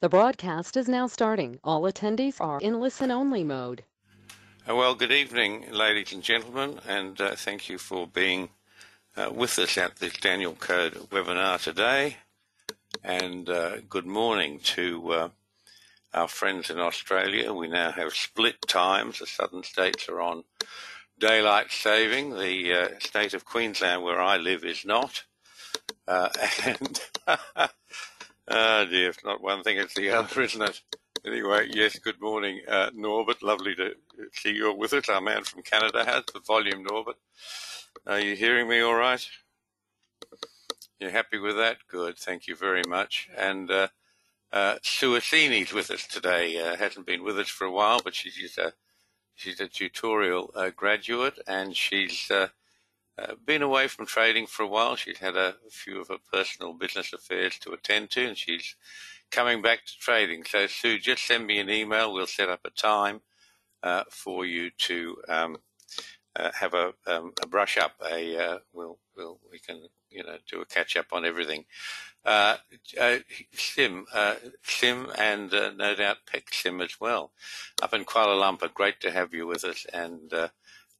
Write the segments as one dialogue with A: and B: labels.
A: The broadcast is now starting. All attendees are in listen only mode.
B: Uh, well, good evening, ladies and gentlemen, and uh, thank you for being uh, with us at this Daniel Code webinar today. And uh, good morning to uh, our friends in Australia. We now have split times. The southern states are on daylight saving. The uh, state of Queensland, where I live, is not. and Ah, dear, if not one thing, it's the other, isn't it? Anyway, yes, good morning, uh, Norbert. Lovely to see you with us. Our man from Canada has the volume, Norbert. Are you hearing me all right? You're happy with that? Good, thank you very much. And uh, uh, Suhasini's with us today. Uh, hasn't been with us for a while, but she's a she's a tutorial uh, graduate, and she's uh, been away from trading for a while. She's had a, a few of her personal business affairs to attend to, and she's coming back to trading. So, Sue, just send me an email. We'll set up a time uh, for you to um, uh, have a, um, a, brush up. A uh, we'll, we'll we can you know do a catch up on everything. Uh, Sim, Sim, and no doubt Peck Sim as well, up in Kuala Lumpur. Great to have you with us, and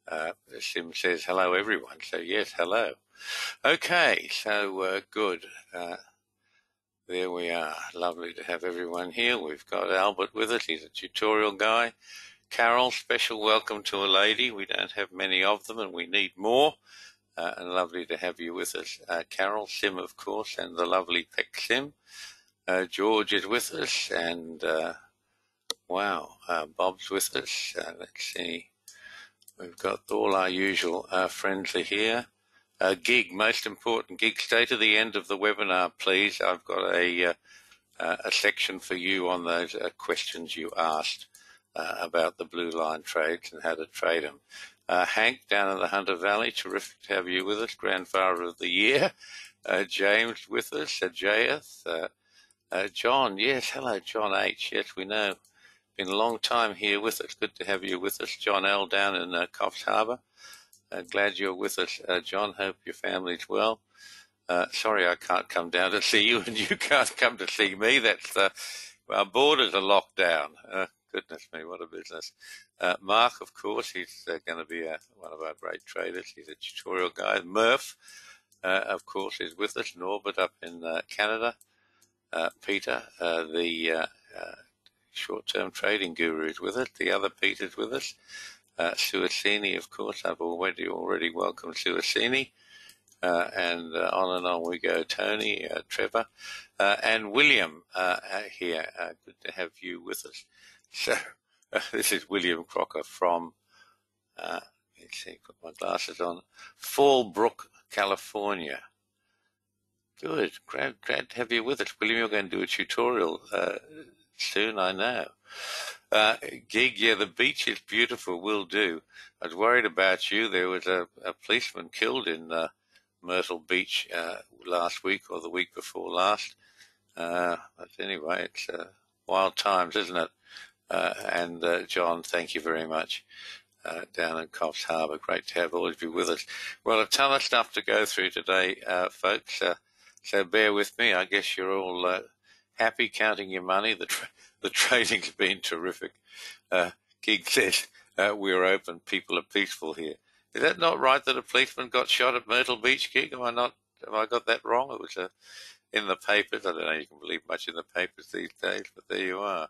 B: uh, Sim says, hello, everyone. So, yes, hello. Okay, so uh, good. Uh, there we are. Lovely to have everyone here. We've got Albert with us. He's a tutorial guy. Carol, special welcome to a lady. We don't have many of them and we need more. Uh, and lovely to have you with us. Uh, Carol, Sim, of course, and the lovely Peck Sim. Uh, George is with us and uh, wow, Bob's with us. Let's see. We've got all our usual uh, friends are here. Uh, gig, most important gig. Stay to the end of the webinar, please. I've got a uh, uh a section for you on those uh, questions you asked uh, about the blue line trades and how to trade them. Hank down in the Hunter Valley, terrific to have you with us. Grandfather of the year. James with us. Uh, John, yes, hello, John H. Yes, we know been a long time here with us. Good to have you with us, John L. down in uh, Coffs Harbour. Uh, glad you're with us, uh, John. Hope your family's well. Uh, sorry I can't come down to see you and you can't come to see me. That's uh, our borders are locked down. Uh, goodness me, what a business. Uh, Mark, of course, he's going to be one of our great traders. He's a tutorial guy. Murph, of course, is with us. Norbert up in Canada. Peter, the short-term trading guru is with us. The other Pete is with us. Uh, Suhasini, of course, I've already already welcomed Suhasini. Uh, and uh, on and on we go. Tony, uh, Trevor, uh, and William uh, here. Uh, good to have you with us. So this is William Crocker from. let's see, put my glasses on. Fallbrook, California. Good, glad, glad to have you with us, William. You're going to do a tutorial soon, I know. Uh, gig, yeah, the beach is beautiful, will do. I was worried about you. There was a, a policeman killed in uh, Myrtle Beach uh, last week or the week before last. Uh, but anyway, it's uh, wild times, isn't it? Uh, and John, thank you very much. down in Coffs Harbour. Great to have all of you with us. Well, a ton of stuff to go through today, folks. so bear with me. I guess you're all happy counting your money. The tra- the trading's been terrific. Uh, Gig says uh, we're open. People are peaceful here. Is that not right that a policeman got shot at Myrtle Beach, Gig? Am I not? Have I got that wrong? It was uh, in the papers. I don't know. You can believe much in the papers these days, but there you are.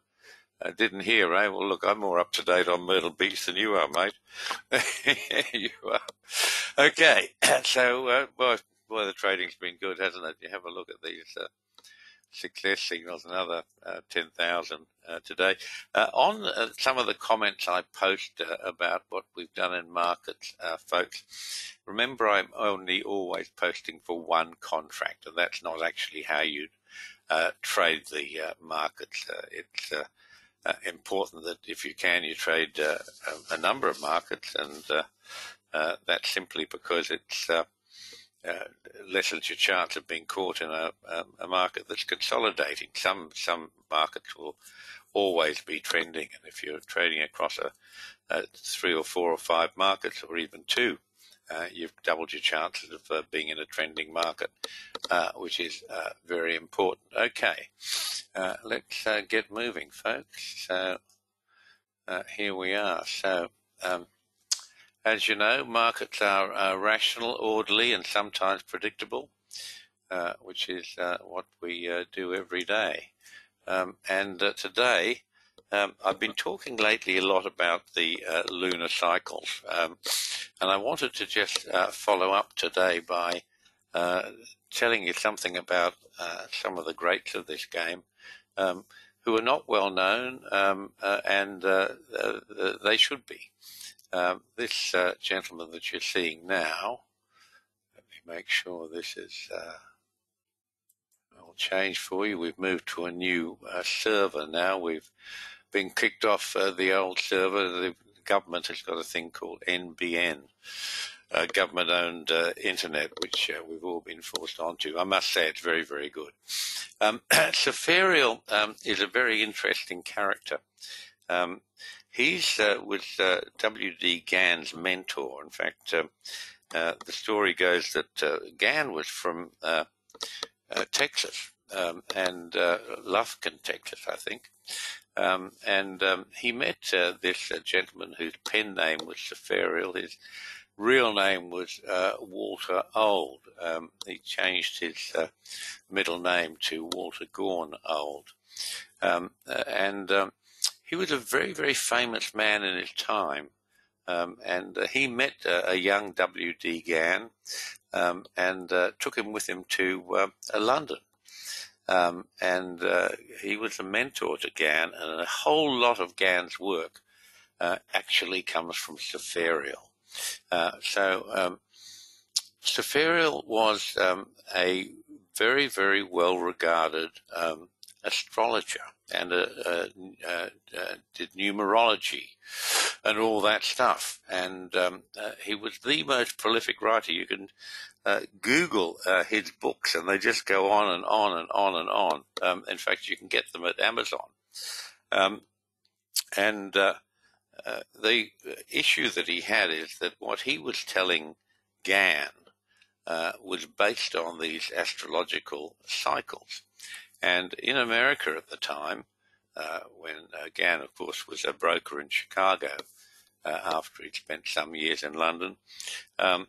B: I didn't hear, eh? Well, look, I'm more up to date on Myrtle Beach than you are, mate. you are. Okay, so, uh, boy, boy, the trading's been good, hasn't it? You have a look at these uh, success signals, another uh, 10,000 uh, today. Uh, on uh, some of the comments I post uh, about what we've done in markets, folks, remember I'm only always posting for one contract, and that's not actually how you trade the markets. it's important that if you can, you trade a, a, number of markets, and that's simply because it's uh, lessens your chance of being caught in a, a, market that's consolidating. Some some markets will always be trending, and if you're trading across a, a, three or four or five markets, or even two, uh, you've doubled your chances of uh, being in a trending market, uh, which is uh, very important. Okay, uh, let's uh, get moving, folks. So here we are. So, um, as you know, markets are rational, orderly, and sometimes predictable, which is what we do every day. Um, and today, um, I've been talking lately a lot about the uh, lunar cycles, um, and I wanted to just uh, follow up today by uh, telling you something about uh, some of the greats of this game um, who are not well known, um, uh, and uh, they should be. Um, this gentleman that you're seeing now, let me make sure this is. I'll change for you. We've moved to a new server now. We've been kicked off uh, the old server. The government has got a thing called NBN, uh, government owned uh, internet, which uh, we've all been forced onto. I must say it's very, very good. Um, Sepharial um, is a very interesting character. Um, he's uh, was uh, W.D. Gann's mentor. In fact, um, the story goes that Gann was from Texas. Um, and Lufkin, Texas, I think. Um, and um, he met uh, this uh, gentleman whose pen name was Sepharial. His real name was uh, Walter Old. Um, he changed his uh, middle name to Walter Gorn Old. Um, uh, and um, he was a very, very famous man in his time. Um, and uh, he met a young W.D. Gann and took him with him to London. Um, and uh, he was a mentor to Gann, and a whole lot of Gann's work uh, actually comes from Sepharial. Uh, so um, Sepharial was um, a very, very well regarded um, astrologer and did numerology and all that stuff. And um, uh, he was the most prolific writer. You can uh, Google uh, his books, and they just go on and on and on and on. Um, in fact, you can get them at Amazon. Um, and uh, uh the issue that he had is that what he was telling Gann uh, was based on these astrological cycles. And in America at the time, uh, when Gann, of course, was a broker in Chicago after he'd spent some years in London, um,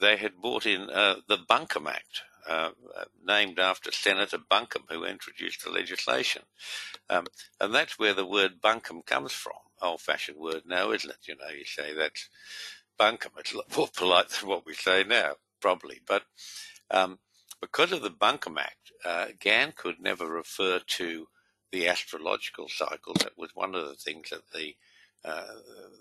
B: they had brought in uh, the Buncombe Act, uh, named after Senator Buncombe, who introduced the legislation. Um, and that's where the word Buncombe comes from. Old fashioned word now, isn't it? You know, you say that's Buncombe. It's a lot more polite than what we say now, probably. But um, because of the Buncombe Act, uh, Gann could never refer to the astrological cycles. That was one of the things that the uh,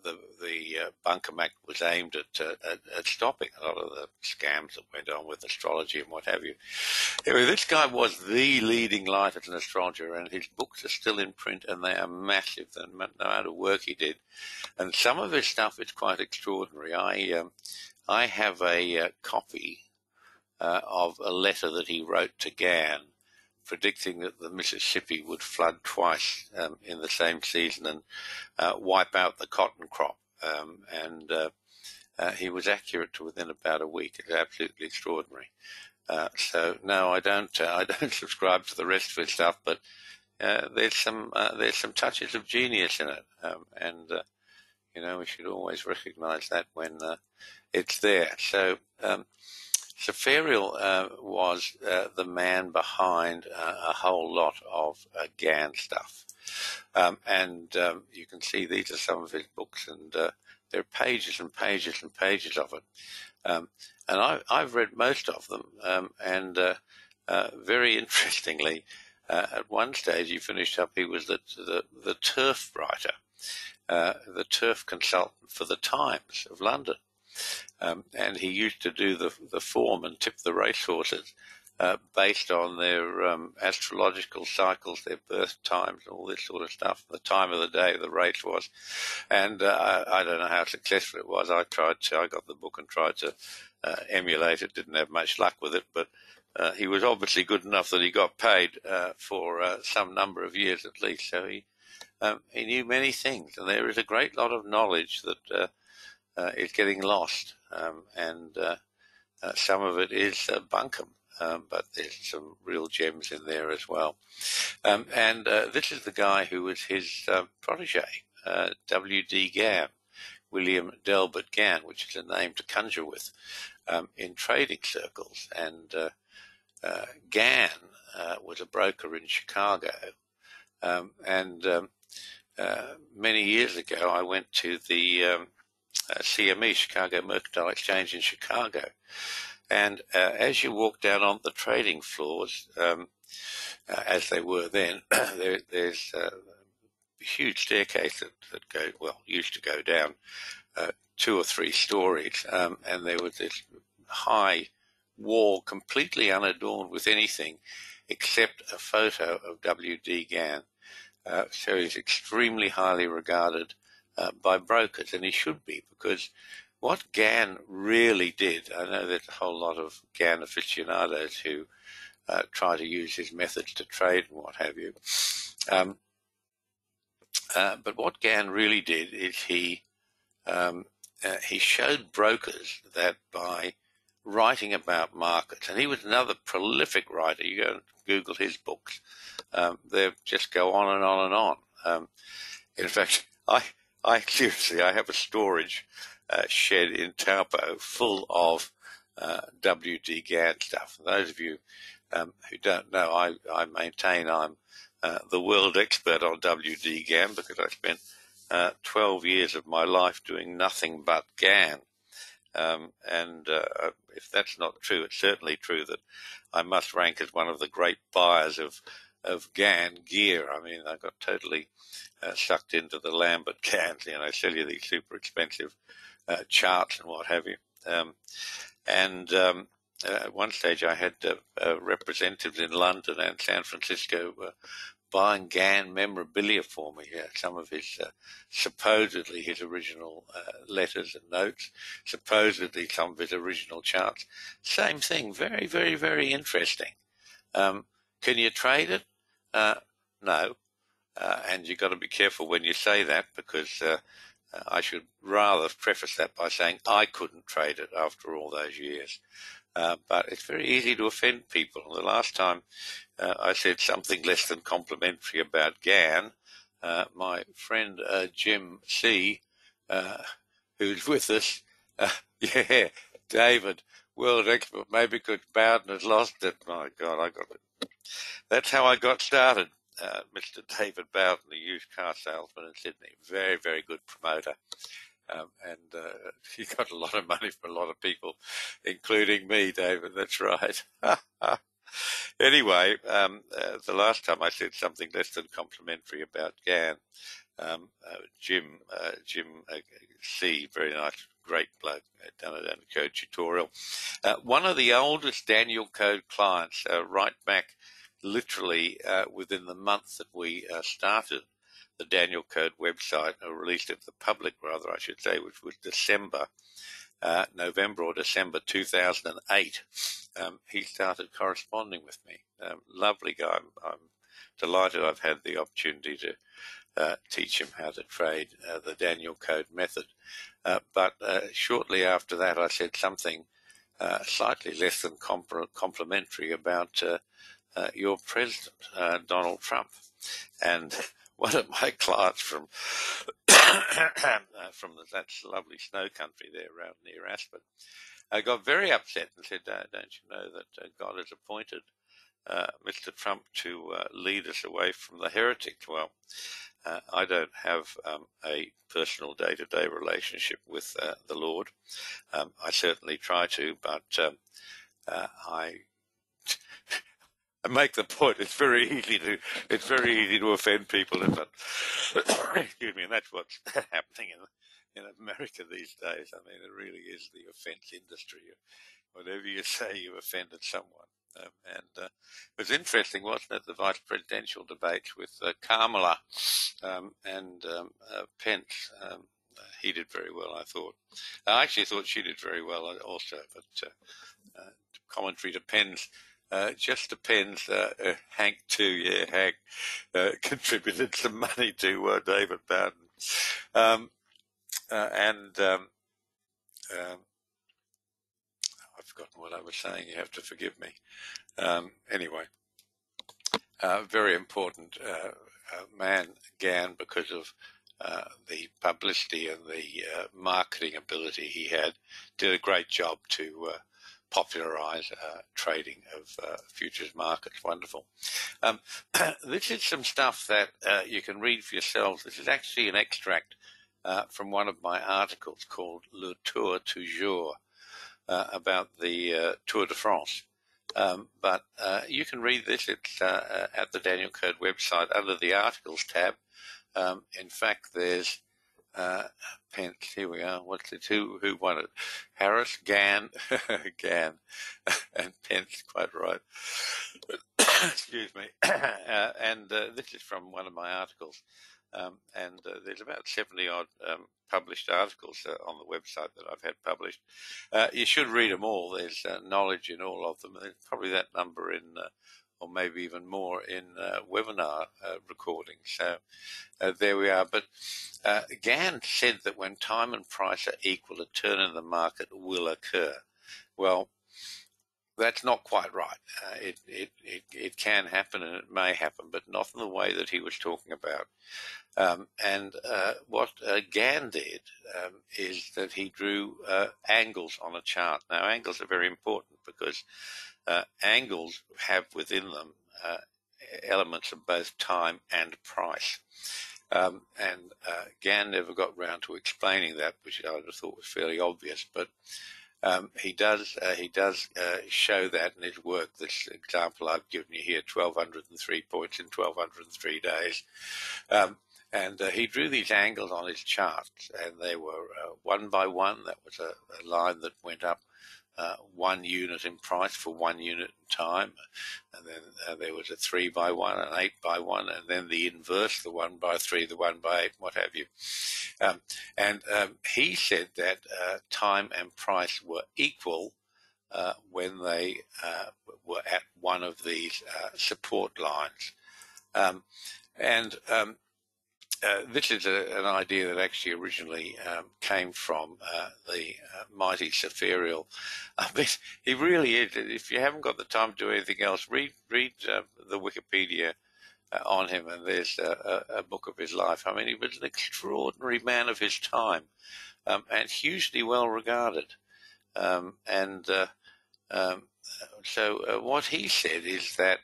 B: the the uh, Act was aimed at, uh, at, at stopping a lot of the scams that went on with astrology and what have you. Anyway, this guy was the leading light as an astrologer, and his books are still in print, and they are massive. And no matter work he did, and some of his stuff is quite extraordinary. I um, I have a uh, copy uh, of a letter that he wrote to Gann predicting that the Mississippi would flood twice um, in the same season and uh, wipe out the cotton crop. Um, and uh, uh, he was accurate to within about a week. It's absolutely extraordinary. Uh, so no, I don't. Uh, I don't subscribe to the rest of his stuff, but uh, there's some there's some touches of genius in it, um, and you know we should always recognise that when it's there. So. Sepharial uh, was uh, the man behind uh, a whole lot of uh, Gann stuff. Um, and um, you can see these are some of his books, and uh, there are pages and pages and pages of it. Um, and I, have read most of them, um, and uh, very interestingly, at one stage he finished up, he was the, the, the turf writer, the turf consultant for the Times of London. Um, and he used to do the the form and tip the racehorses uh, based on their um, astrological cycles, their birth times, all this sort of stuff, the time of the day the race was. And uh, I, I, don't know how successful it was. I tried to, I got the book and tried to uh, emulate it. Didn't have much luck with it, but uh, he was obviously good enough that he got paid uh, for uh, some number of years at least. So he um, he knew many things, and there is a great lot of knowledge that uh, is getting lost, um, and uh, uh, some of it is uh, bunkum. Um, but there's some real gems in there as well. Um, and this is the guy who was his protege, W.D. Gann, William Delbert Gann, which is a name to conjure with um, in trading circles. And Gann was a broker in Chicago. Um, and um, many years ago, I went to the CME, Chicago Mercantile Exchange in Chicago. And uh, as you walk down on the trading floors, um, as they were then, there, there's a huge staircase that, that go well used to go down uh, two or three stories, um, and there was this high wall completely unadorned with anything except a photo of W.D. Gann. Uh, so he's extremely highly regarded uh, by brokers, and he should be because what Gann really did, I know there's a whole lot of Gann aficionados who uh, try to use his methods to trade and what have you. Um, uh, but what Gann really did is he um, uh, he showed brokers that by writing about markets, and he was another prolific writer. You go and Google his books; um, they just go on and on and on. Um, in fact, I, I seriously, I have a storage uh, shed in Taupo full of uh, W.D. Gann stuff. For those of you um, who don't know, I, I maintain I'm uh, the world expert on W.D. Gann because I spent uh, 12 years of my life doing nothing but Gann. Um, and uh, if that's not true, it's certainly true that I must rank as one of the great buyers of of Gann gear. I mean, I got totally uh, sucked into the Lambert Ganns. You know, sell you these super expensive uh, charts and what have you. Um, and um, uh, at one stage, I had uh, uh, representatives in London and San Francisco uh, buying Gann memorabilia for me. Yeah, some of his uh, supposedly his original uh, letters and notes, supposedly some of his original charts. Same thing. Very, very, very interesting. Um, can you trade it? Uh, no. Uh, and you've got to be careful when you say that because uh, uh, I should rather preface that by saying I couldn't trade it after all those years. Uh, but it's very easy to offend people. The last time uh, I said something less than complimentary about Gann, uh, my friend Jim C., who's with us, yeah, David, world expert, maybe because Bowden has lost it. My God, I got it. That's how I got started. Mr. David Bowden, the used car salesman in Sydney, very, very good promoter. Um, and uh, he got a lot of money from a lot of people, including me, David. That's right. anyway, um, uh, the last time I said something less than complimentary about Gann, um, uh, Jim, uh, Jim uh, C, very nice, great bloke, done it on a code tutorial. Uh, one of the oldest Daniel Code clients, right back literally within the month that we started the Daniel Code website, or released it to the public, rather, I should say, which was December, uh, November or December 2008. Um, he started corresponding with me. Um, lovely guy. I'm, I'm, delighted I've had the opportunity to uh, teach him how to trade uh, the Daniel Code method. Uh, but uh, shortly after that, I said something uh, slightly less than complimentary about your president, Donald Trump. And one of my clients from uh, from the, that's lovely snow country there around near Aspen, I got very upset and said, uh, "Don't you know that uh, God has appointed uh, Mr. Trump to uh, lead us away from the heretics?" Well, uh, I don't have um, a personal day-to-day relationship with the Lord. Um, I certainly try to, but um, I make the point. It's very easy to it's very easy to offend people, but excuse me, and that's what's happening in in America these days. I mean, it really is the offence industry. Whatever you say, you've offended someone. Um, and uh, it was interesting, wasn't it, the vice presidential debate with uh, Kamala um, and um, uh, Pence. Um, he did very well, I thought. I actually thought she did very well also, but uh, uh, commentary depends uh, just depends. Uh, uh, Hank too, yeah, Hank uh, contributed some money to uh, David Bowden, um, and um, Um, I've forgotten what I was saying. You have to forgive me. Um, anyway, very important man, Gann, because of the publicity and the marketing ability he had, did a great job to popularize trading of futures markets. Wonderful. Um, this is some stuff that you can read for yourselves. This is actually an extract from one of my articles called Le Tour Toujours about the Tour de France. Um, but uh, you can read this. It's uh, at the Daniel Code website under the articles tab. Um, in fact, there's uh, Pence. Here we are. What's it? Who who won it? Harris, Gann, Gann, and Pence. Quite right. Excuse me. Uh, and uh, this is from one of my articles. Um, and uh, there's about 70 odd um, published articles uh, on the website that I've had published. Uh, you should read them all. There's uh, knowledge in all of them. There's probably that number in, uh, or maybe even more in uh, webinar recordings. So there we are. But Gann said that when time and price are equal, a turn in the market will occur. Well, that's not quite right. Uh, it, it, it, it can happen and it may happen, but not in the way that he was talking about. Um, and uh, what uh, Gann did um, is that he drew uh, angles on a chart. Now, angles are very important because uh, angles have within them uh, elements of both time and price. Um, and Gann never got round to explaining that, which I would have thought was fairly obvious, but um, he does uh, he does uh, show that in his work. This example I've given you here, 1,203 points in 1,203 days. Um, and uh, he drew these angles on his charts, and they were uh, one by one. That was a, a line that went up uh, one unit in price for one unit in time, and then uh, there was a three by one, an eight by one, and then the inverse, the one by three, the one by eight, what have you. Um, and um, he said that uh, time and price were equal uh, when they uh, were at one of these uh, support lines. Um, and um, uh, this is a, an idea that actually originally um, came from uh, the uh, mighty. I mean, he really is. If you haven't got the time to do anything else, read read uh, the Wikipedia uh, on him, and there's a, a, book of his life. I mean, he was an extraordinary man of his time, um, and hugely well regarded. Um, and um, so, what he said is that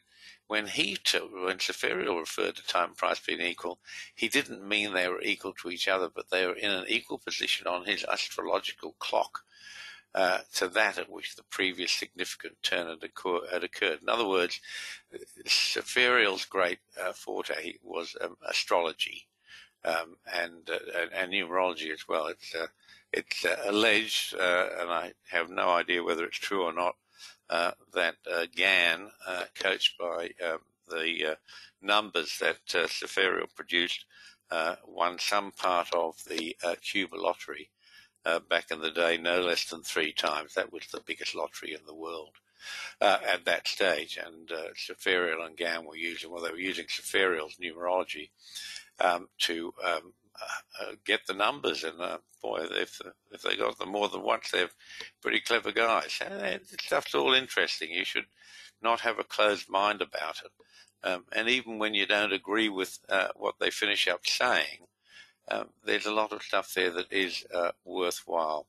B: when he took, when Sepharial referred to time and price being equal, he didn't mean they were equal to each other, but they were in an equal position on his astrological clock uh, to that at which the previous significant turn had, occur- had occurred. In other words, Sepharial's great uh, forte was um, astrology um, and, uh, and, numerology as well. It's uh, it's uh, alleged, uh, and I have no idea whether it's true or not, that uh, Gann, uh, coached by um, the numbers that uh, produced, won some part of the Cuba lottery back in the day, no less than three times. That was the biggest lottery in the world. Uh, at that stage. And uh, and Gann were using, well, they were using Sepharial's numerology um, to um, uh, uh, get the numbers. And uh, boy, if if they got them more than once, they're pretty clever guys. And stuff's all interesting. You should not have a closed mind about it. Um, and even when you don't agree with uh, what they finish up saying, um, there's a lot of stuff there that is uh, worthwhile.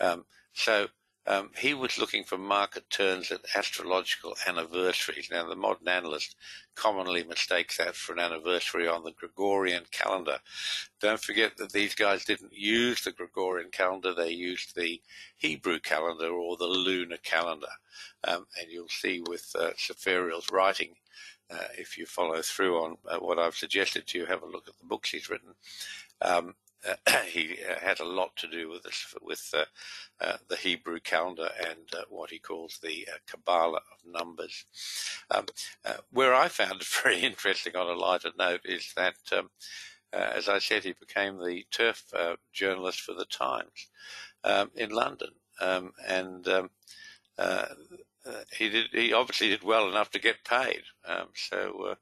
B: Um, so um, he was looking for market turns at astrological anniversaries. Now, the modern analyst commonly mistakes that for an anniversary on the Gregorian calendar. Don't forget that these guys didn't use the Gregorian calendar, they used the Hebrew calendar or the lunar calendar. Um, and you'll see with uh, Sepharial's writing, uh, if you follow through on uh, what I've suggested to you, have a look at the books he's written. Um, uh, he uh, had a lot to do with this, with uh, uh, the Hebrew calendar and uh, what he calls the uh, Kabbalah of numbers. Um, where I found it very interesting on a lighter note is that, um, as I said, he became the turf journalist for the Times um, in London, um, and um, he did. He obviously did well enough to get paid. Um, so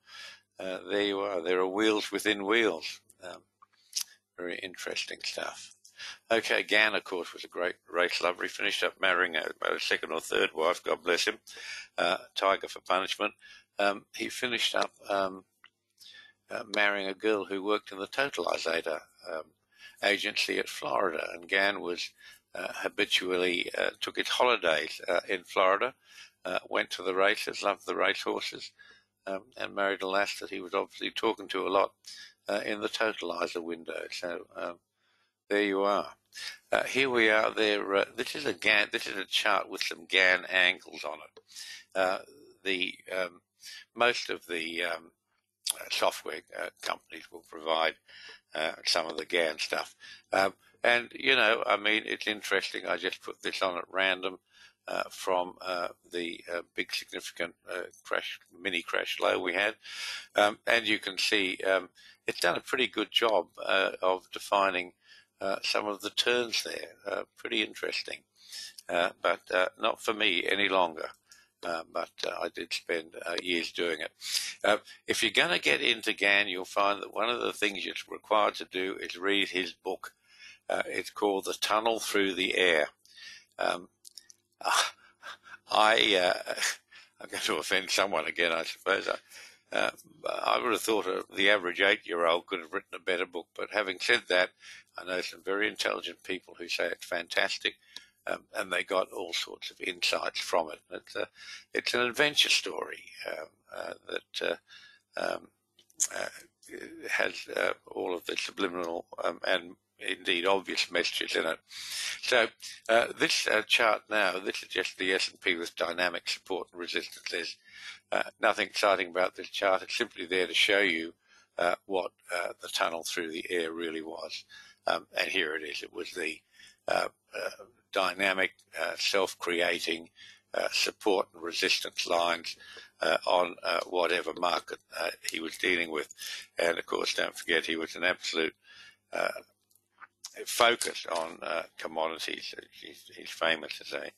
B: there you are. There are wheels within wheels. Very interesting stuff. Okay, Gann, of course, was a great race lover. He finished up marrying a, a second or third wife, God bless him, uh, Tiger for Punishment. Um, he finished up um, uh, marrying a girl who worked in the Totalizator um, agency at Florida, and Gann was uh, habitually uh, took his holidays uh, in Florida, uh, went to the races, loved the racehorses, um, and married a lass that he was obviously talking to a lot uh, in the totalizer window. So um, there you are. Uh, here we are. There. Uh, this is a Gann. This is a chart with some Gann angles on it. Uh, the um, most of the um, uh, software uh, companies will provide some of the Gann stuff. Um, and you know, I mean, it's interesting. I just put this on at random. Uh, from uh, the uh, big significant crash, mini crash low we had. Um, and you can see um, it's done a pretty good job of defining some of the turns there. pretty interesting. but not for me any longer. Uh, but uh, I did spend uh, years doing it. if you're going to get into Gann, you'll find that one of the things you're required to do is read his book. it's called The Tunnel Through the Air. Um, I, uh, I'm going to offend someone again, I suppose. I, uh, I would have thought the average eight-year-old could have written a better book. But having said that, I know some very intelligent people who say it's fantastic, um, and they got all sorts of insights from it. It's, a, it's an adventure story um, uh, that uh, um, uh, has uh, all of the subliminal um, and indeed obvious messages in it. So uh, this uh, chart now, this is just the S&P with dynamic support and resistance. There's uh, nothing exciting about this chart. It's simply there to show you uh, what uh, the tunnel through the air really was. Um, and here it is. It was the uh, dynamic, self-creating support and resistance lines on whatever market he was dealing with. And of course, don't forget, he was an absolute focused on uh, commodities. He's, he's, famous as a,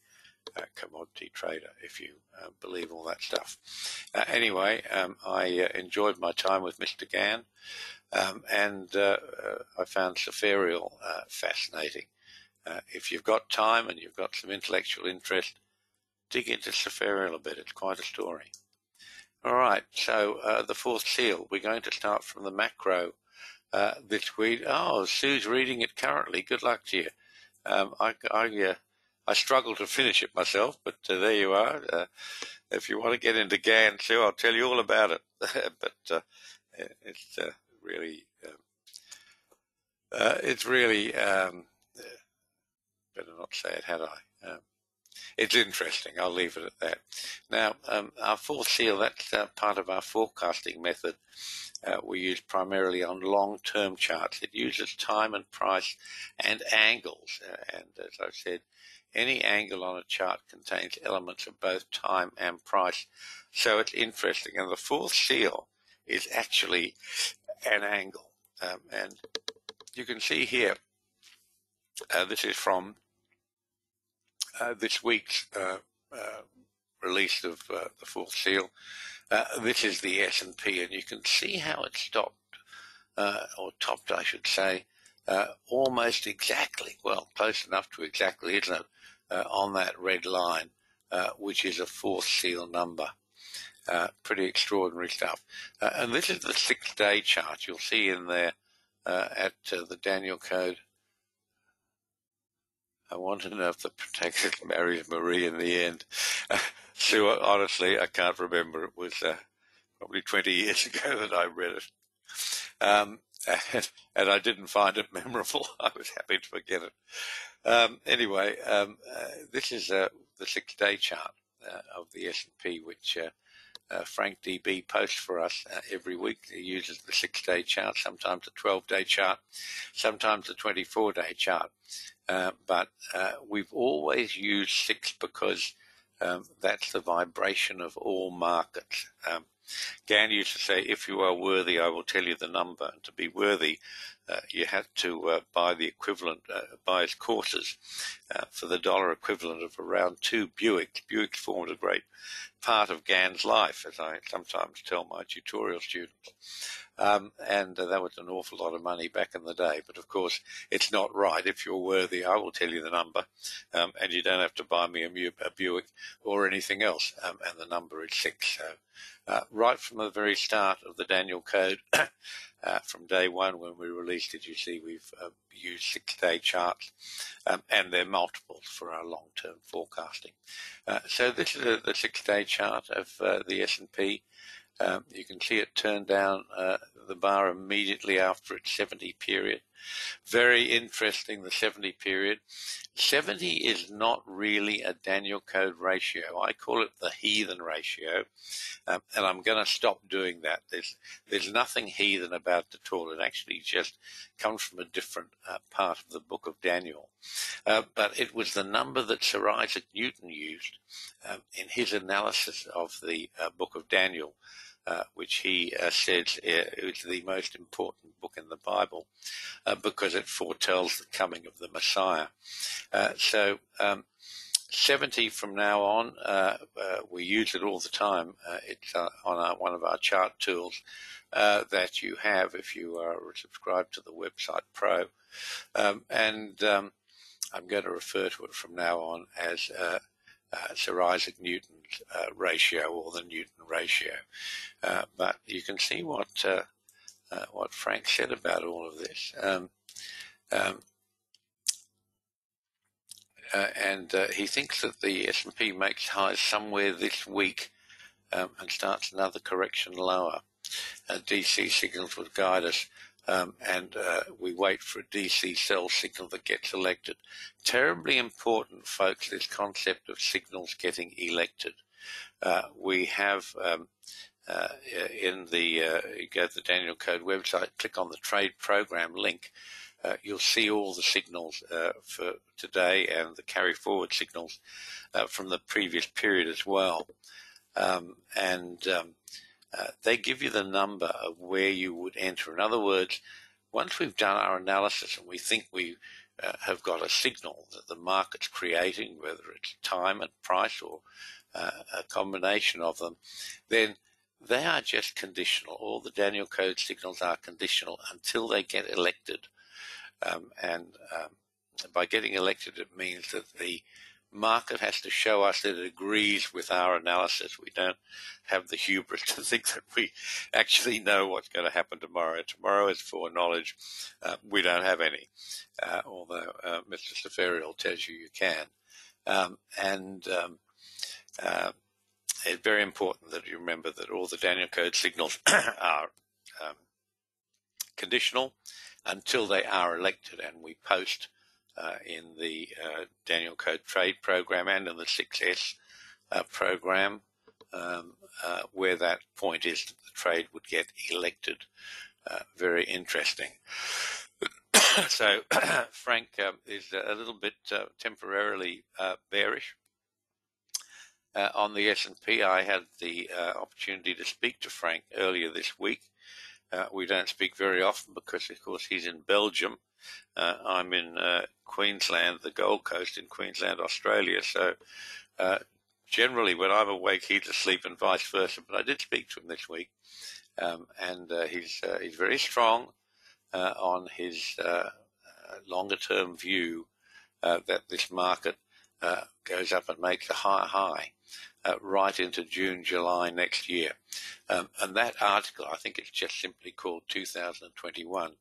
B: commodity trader, if you uh, believe all that stuff. Uh, anyway, um, I uh, enjoyed my time with Mr. Gann, um, and uh, uh, I found Sepharial fascinating. if you've got time and you've got some intellectual interest, dig into Sepharial a bit. It's quite a story. All right, so the fourth seal, we're going to start from the macro uh, this week. Oh, Sue's reading it currently. Good luck to you. Um, I, I, uh, I struggle to finish it myself, but uh, there you are. Uh, if you want to get into Gann, Sue, I'll tell you all about it. but uh, it's really, um, it's really, um, better not say it, had I? Um, it's interesting. I'll leave it at that. Now, um, our fourth seal, that's uh, part of our forecasting method uh, we use primarily on long-term charts. It uses time and price and angles. Uh, and as I've said, any angle on a chart contains elements of both time and price. So it's interesting. And the fourth seal is actually an angle. Um, and you can see here, uh, this is from this week's uh, uh, release of the fourth seal. this is the S&P, and you can see how it stopped, or topped, I should say, almost exactly, well, close enough to exactly, isn't it, on that red line, which is a fourth seal number. Uh, pretty extraordinary stuff. Uh, and this is the six day chart you'll see in there uh, at the Daniel code I want to know if the protector marries Marie in the end. so honestly, I can't remember. It was uh, probably 20 years ago that I read it. Um, and, and, I didn't find it memorable. I was happy to forget it. Um, anyway, um, uh, this is uh, the six-day chart uh, of the S&P, which uh, Frank DB posts for us uh, every week. He uses the six day chart, sometimes a 12 day chart, sometimes a 24 day chart. Uh, but uh, we've always used six because um, that's the vibration of all markets. Um, Gann used to say, if you are worthy, I will tell you the number. And to be worthy, uh, you had to uh, buy the equivalent, uh, buy his courses. uh, for the dollar equivalent of around two Buicks. Buicks formed a great part of Gann's life, as I sometimes tell my tutorial students. Um, and uh, that was an awful lot of money back in the day. But of course, it's not right. If you're worthy, I will tell you the number, um, and you don't have to buy me a, a Buick or anything else. Um, and the number is six. So, uh, right from the very start of the Daniel Code, uh, from day one when we released it, you see we've uh, used six-day charts, um, and they're multiples for our long-term forecasting. Uh, so this is a, the six-day chart of uh, the S&P. Um, you can see it turn down uh, the bar immediately after its 70 period. Very interesting, the 70 period. 70 is not really a Daniel Code ratio. I call it the heathen ratio, um, and I'm going to stop doing that. There's, there's nothing heathen about it at all. It actually just comes from a different uh, part of the book of Daniel. Uh, but it was the number that Sir Isaac Newton used um, in his analysis of the uh, book of Daniel uh, which he uh, says is the most important book in the Bible uh, because it foretells the coming of the Messiah. Uh, so, um, 70 from now on, uh, we use it all the time. it's on our, one of our chart tools that you have if you are subscribed to the website Pro. Um, and um, I'm going to refer to it from now on as uh, Sir Isaac Newton's uh, ratio or the Newton ratio. Uh, but you can see what uh, uh, what Frank said about all of this. Um, um, uh, and he thinks that the S&P makes highs somewhere this week um, and starts another correction lower. DC signals would guide us um, and uh, we wait for a DC sell signal that gets elected. Terribly important, folks, this concept of signals getting elected. Uh, we have um, uh, in the uh, you go to the Daniel Code website, click on the trade program link. Uh, you'll see all the signals uh, for today and the carry forward signals from the previous period as well. Um, and um, uh, they give you the number of where you would enter. In other words, once we've done our analysis and we think we uh, have got a signal that the market's creating, whether it's time and price or uh, a combination of them, then they are just conditional. All the Daniel Code signals are conditional until they get elected. Um, and um, by getting elected, it means that the market has to show us that it agrees with our analysis. We don't have the hubris to think that we actually know what's going to happen tomorrow. Tomorrow is foreknowledge. Uh, we don't have any, uh, although uh, Mr. Sepharial tells you you can. Um, and um, uh, it's very important that you remember that all the Daniel Code signals are um, conditional until they are elected, and we post uh, in the uh, Daniel Code Trade Program and in the 6S uh, program, um, uh, where that point is that the trade would get elected. Uh, very interesting. so Frank um, is a little bit temporarily bearish. on the S&P, I had the opportunity to speak to Frank earlier this week. we don't speak very often because, of course, he's in Belgium uh, I'm in uh, Queensland, the Gold Coast in Queensland, Australia. So uh, generally, when I'm awake, he's asleep, and vice versa. But I did speak to him this week, um, and uh, he's uh, he's very strong uh, on his longer term view that this market goes up and makes a high high uh, right into June, July next year. Um, and that article, I think it's just simply called 2021,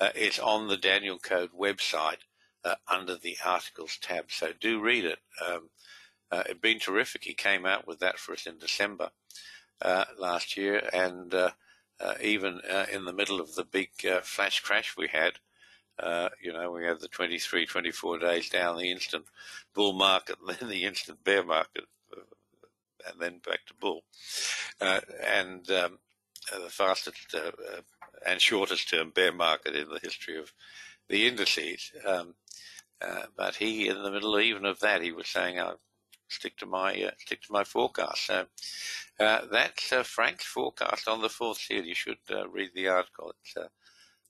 B: uh, is on the Daniel Code website uh, under the articles tab. So do read it. Um, uh, it's been terrific. He came out with that for us in December uh, last year, and uh, even in the middle of the big flash crash we had. Uh, you know, we have the 23, 24 days down, the instant bull market, then the instant bear market and then back to bull. Uh, and um, uh, the fastest uh, uh, and shortest term bear market in the history of the indices. Um, but he, in the middle even of that, he was saying, "I'll stick to my stick to my forecast." So that's Frank's forecast on the fourth seal. You should read the article. It's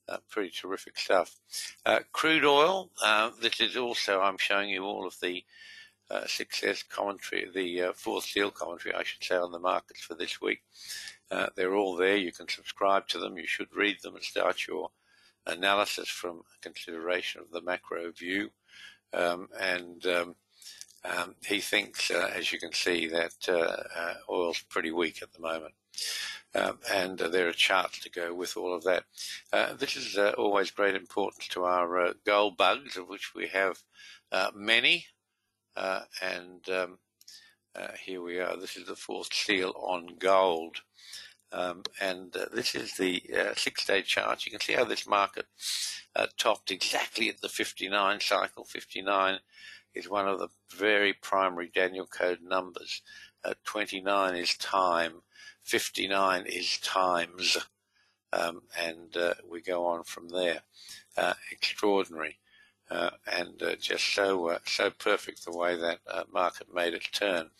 B: uh, pretty terrific stuff. Uh, crude oil. Uh, this is also I'm showing you all of the uh, success commentary, the uh, fourth seal commentary, I should say, on the markets for this week. Uh, they're all there. You can subscribe to them. You should read them and start your analysis from consideration of the macro view. Um, and um, um, he thinks, as you can see, that oil's pretty weak at the moment. Um, and uh, there are charts to go with all of that. Uh, this is uh, always great importance to our gold bugs, of which we have many. and um, here we are. This is the fourth seal on gold. Um, and uh, this is the uh, six-day chart. You can see how this market uh, topped exactly at the 59 cycle. 59 is one of the very primary Daniel Code numbers. 29 is time. 59 is times. Um, and uh, we go on from there. Uh, extraordinary. Uh, and uh, just so uh, so perfect the way that uh, market made its turn.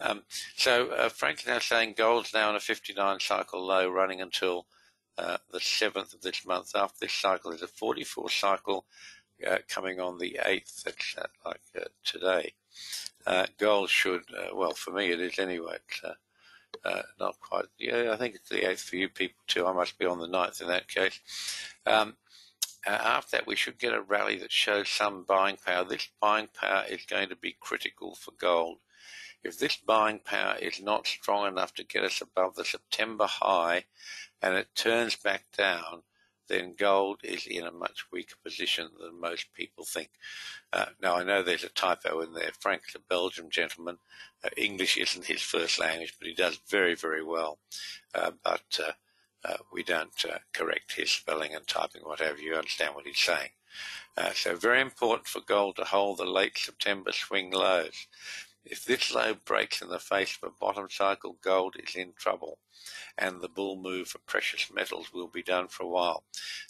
B: Um, so uh, Frank's now saying gold's now on a 59 cycle low, running until uh, the 7th of this month. After this cycle is a 44 cycle coming on the 8th. That's like today. Gold should, well, for me it is anyway. not quite. Yeah, I think it's the 8th for you people too. I must be on the ninth in that case. Um, uh, after that, we should get a rally that shows some buying power. This buying power is going to be critical for gold. If this buying power is not strong enough to get us above the September high and it turns back down, then gold is in a much weaker position than most people think. Uh, now, I know there's a typo in there. Frank's a Belgian gentleman. Uh, English isn't his first language, but he does very, very well. Uh, but uh, uh, we don't uh, correct his spelling and typing, whatever. You understand what he's saying. So very important for gold to hold the late September swing lows. If this low breaks in the face of a bottom cycle, gold is in trouble, and the bull move for precious metals will be done for a while.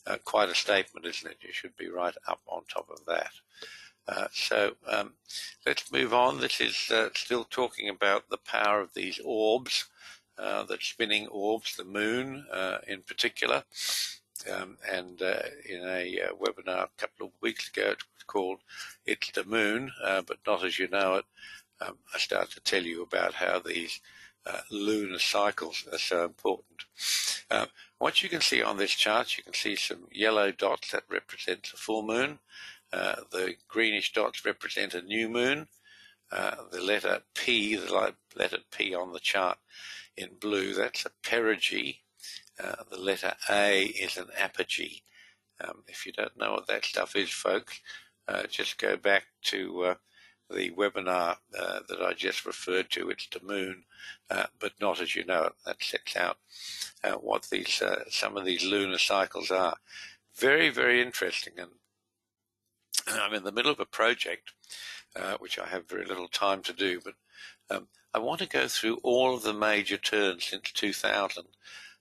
B: Uh, quite a statement, isn't it? You should be right up on top of that. Uh, so um, let's move on. This is uh, still talking about the power of these orbs uh, that's spinning orbs, the moon uh, in particular. Um, and uh, in a uh, webinar a couple of weeks ago, it was called It's the Moon, uh, but not as you know it. Um, I start to tell you about how these uh, lunar cycles are so important. Um, what you can see on this chart, you can see some yellow dots that represent the full moon. the greenish dots represent a new moon. the letter P, the letter P on the chart, in blue, that's a perigee. Uh, the letter A is an apogee. Um, if you don't know what that stuff is, folks, uh, just go back to uh, the webinar uh, that I just referred to. It's the moon, uh, but not as you know it. That sets out uh, what these some of these lunar cycles are. Very, very interesting, and I'm in the middle of a project, which I have very little time to do, but um, I want to go through all of the major turns since 2000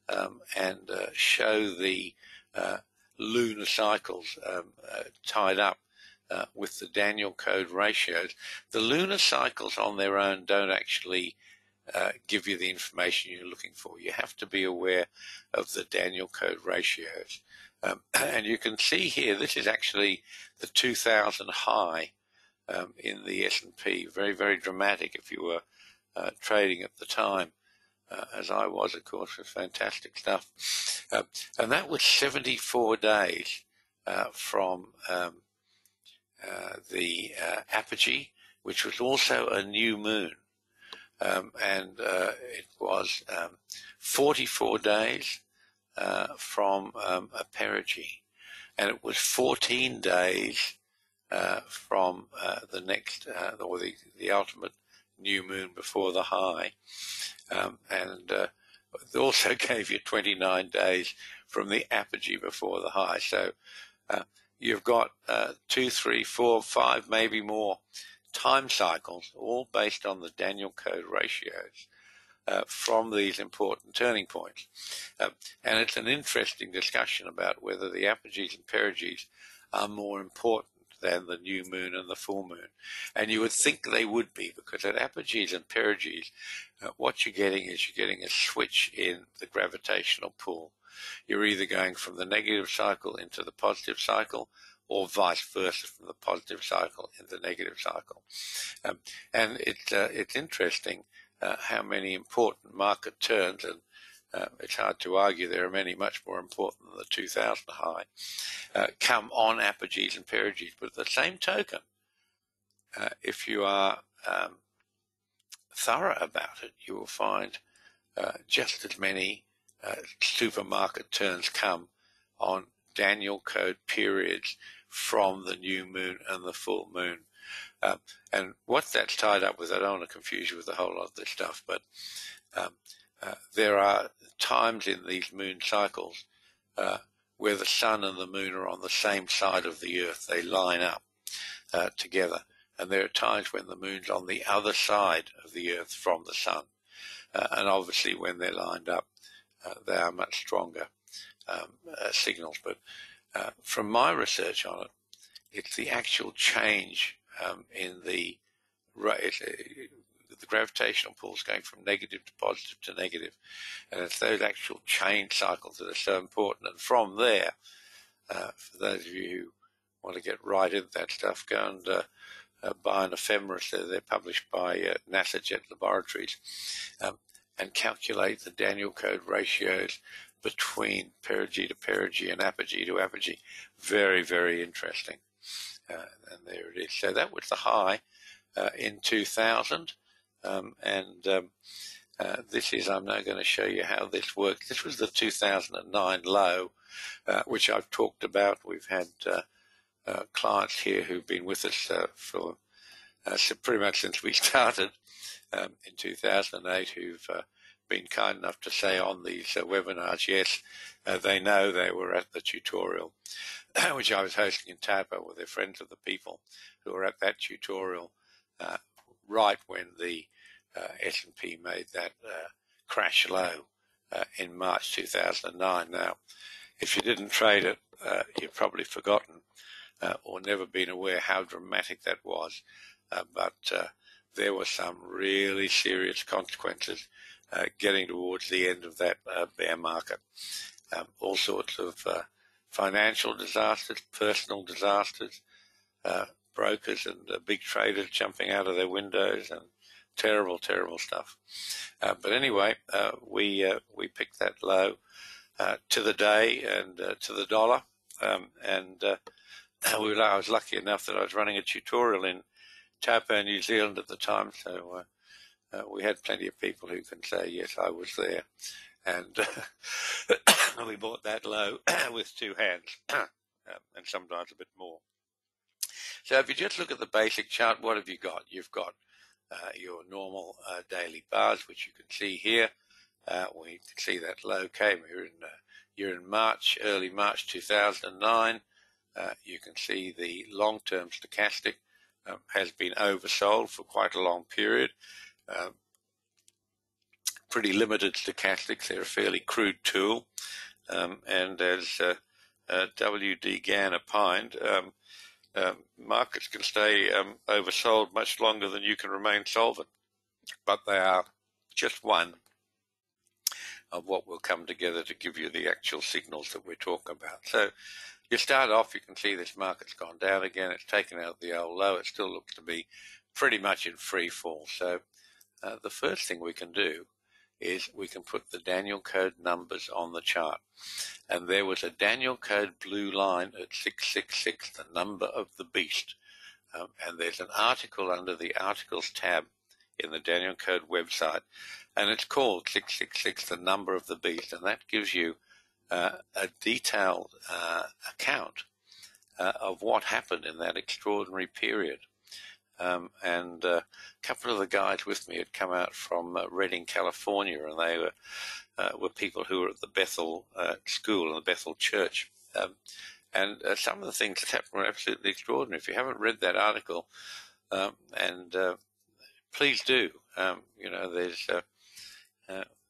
B: um, and uh, show the uh, lunar cycles um, uh, tied up uh, with the Daniel Code ratios. The lunar cycles on their own don't actually uh, give you the information you're looking for. You have to be aware of the Daniel Code ratios. Um, and you can see here, this is actually the 2000 high um, in the S&P. Very, very dramatic if you were uh, trading at the time, uh, as I was, of course, was fantastic stuff. Uh, and that was 74 days uh, from um, the uh, apogee, which was also a new moon. Um, and it was um, 44 days from um, a perigee. And it was 14 days from the next, or the, the ultimate new moon before the high. Um, and uh, also gave you 29 days from the apogee before the high. So uh, you've got uh, two, three, four, five, maybe more time cycles, all based on the Daniel Code ratios. Uh, from these important turning points. Um, and it's an interesting discussion about whether the apogees and perigees are more important than the new moon and the full moon. And you would think they would be because at apogees and perigees, uh, what you're getting is you're getting a switch in the gravitational pull. You're either going from the negative cycle into the positive cycle or vice versa from the positive cycle into the negative cycle. Um, and it's, uh, it's interesting uh, how many important market turns and uh, it's hard to argue there are many much more important than the 2000 high, uh, come on apogees and perigees. But at the same token, uh, if you are um, thorough about it, you will find uh, just as many uh, supermarket turns come on Daniel code periods from the new moon and the full moon. Um, and what that's tied up with, I don't want to confuse you with a whole lot of this stuff, but um, uh, there are times in these moon cycles uh, where the sun and the moon are on the same side of the earth. They line up uh, together. And there are times when the moon's on the other side of the earth from the sun. Uh, and obviously, when they're lined up, they are much stronger um, uh, signals. But from my research on it, it's the actual change um, in the the gravitational pulls going from negative to positive to negative. And it's those actual chain cycles that are so important. And from there, uh, for those of you who want to get right into that stuff, go and uh, uh, buy an ephemeris. They're, they're published by uh, NASA Jet Laboratories um, and calculate the Daniel code ratios between perigee to perigee and apogee to apogee. Very, very interesting. Uh, and there it is. So that was the high uh, in 2000. Um, and um, uh, this is, I'm now going to show you how this works. This was the 2009 low, uh, which I've talked about. We've had uh, uh clients here who've been with us for pretty much since we started um, in 2008 who've been kind enough to say on these webinars, yes, they know they were at the tutorial, which I was hosting in Tampa with their friends of the people who were at that tutorial right when the uh, S&P made that uh, crash low uh, in March 2009. Now, if you didn't trade it, you've probably forgotten or never been aware how dramatic that was. but there were some really serious consequences uh, getting towards the end of that uh, bear market. Um, all sorts of uh, financial disasters, personal disasters, brokers and big traders jumping out of their windows and terrible, terrible stuff. Uh, but anyway, uh, we uh, we picked that low uh, to the day and uh, to the dollar, um, and uh, we, I was lucky enough that I was running a tutorial in Taupo, New Zealand at the time, so we had plenty of people who can say yes, I was there, and we bought that low with two hands, um, and sometimes a bit more. So if you just look at the basic chart, what have you got? You've got uh, your normal uh, daily bars, which you can see here. Uh, we can see that low came here in you're in March, early March 2009. you can see the long-term stochastic um, has been oversold for quite a long period. Um, pretty limited stochastics. They're a fairly crude tool. Um, and as uh, uh, W.D. Gann opined, um, um, markets can stay um, oversold much longer than you can remain solvent, but they are just one of what will come together to give you the actual signals that we're talking about. So you start off, you can see this market's gone down again. It's taken out the old low. It still looks to be pretty much in free fall. So uh, the first thing we can do is we can put the Daniel code numbers on the chart. And there was a Daniel code blue line at 666, the number of the beast. Um, and there's an article under the articles tab in the Daniel code website. And it's called 666, the number of the beast. And that gives you a detailed uh, account uh, of what happened in that extraordinary period. Um, and uh, a couple of the guys with me had come out from uh, Redding, California, and they were uh, were people who were at the Bethel uh, School and the Bethel Church. Um, and uh, some of the things that happened were absolutely extraordinary. If you haven't read that article, um, and uh, please do, um, you know, there's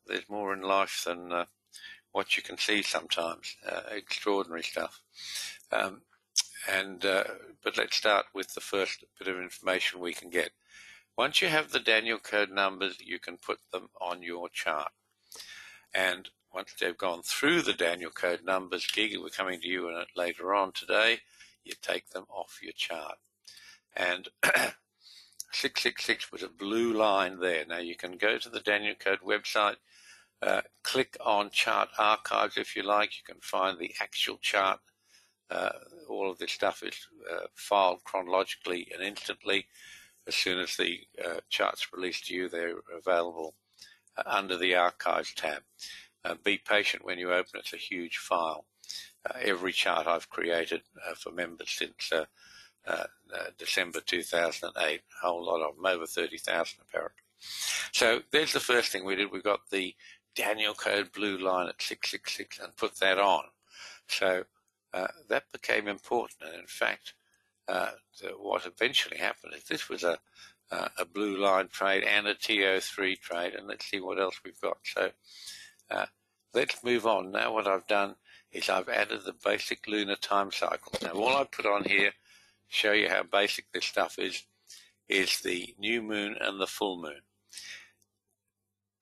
B: there's more in life than what you can see sometimes. extraordinary stuff. Um, and uh, but let's start with the first bit of information we can get. Once you have the Daniel code numbers, you can put them on your chart. And once they've gone through the Daniel code numbers, Giga, we're coming to you later on today, you take them off your chart. And 666 was a blue line there. Now you can go to the Daniel Code website, uh, click on chart archives if you like. You can find the actual chart. Uh, all of this stuff is uh, filed chronologically and instantly. As soon as the uh, chart's released to you, they're available uh, under the archives tab. Uh, be patient when you open it. It's a huge file. every chart I've created for members since December 2008. A whole lot of them, over 30,000 apparently. So there's the first thing we did. We got the Daniel code blue line at 666 and put that on. So uh, that became important. And in fact, uh, what eventually happened is this was a, uh, a blue line trade and a TO3 trade. And let's see what else we've got. So uh, let's move on. Now what I've done is I've added the basic lunar time cycles. Now all I put on here to show you how basic this stuff is, is the new moon and the full moon.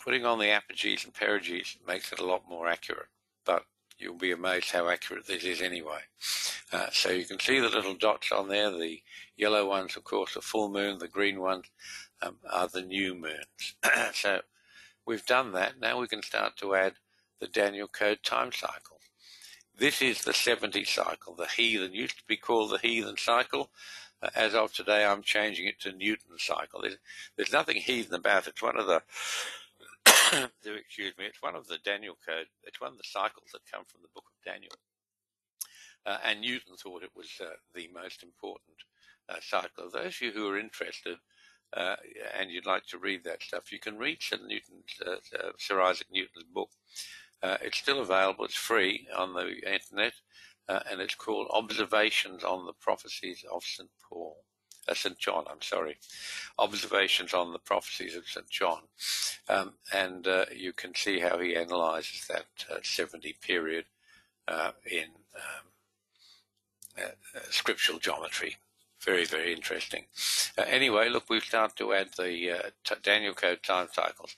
B: Putting on the apogees and perigees makes it a lot more accurate, but you'll be amazed how accurate this is anyway. Uh, so you can see the little dots on there. The yellow ones, of course, the full moon. The green ones um, are the new moons. so we've done that. Now we can start to add the Daniel Code time cycle. This is the 70 cycle. The heathen used to be called the heathen cycle. Uh, as of today, I'm changing it to Newton cycle. There's, there's nothing heathen about it. It's one of the, excuse me, it's one of the Daniel code. It's one of the cycles that come from the book of Daniel. Uh, and Newton thought it was uh, the most important uh, cycle. Those of you who are interested uh, and you'd like to read that stuff, you can read Sir, Newton's, uh, Sir Isaac Newton's book. Uh, it's still available. It's free on the internet, uh, and it's called Observations on the Prophecies of St. Paul. Uh, St. John, I'm sorry. Observations on the Prophecies of St. John. Um, and uh, you can see how he analyzes that uh, 70 period uh, in um, scriptural geometry very, very interesting. Uh, anyway, look, we've started to add the uh, Daniel Code time cycles.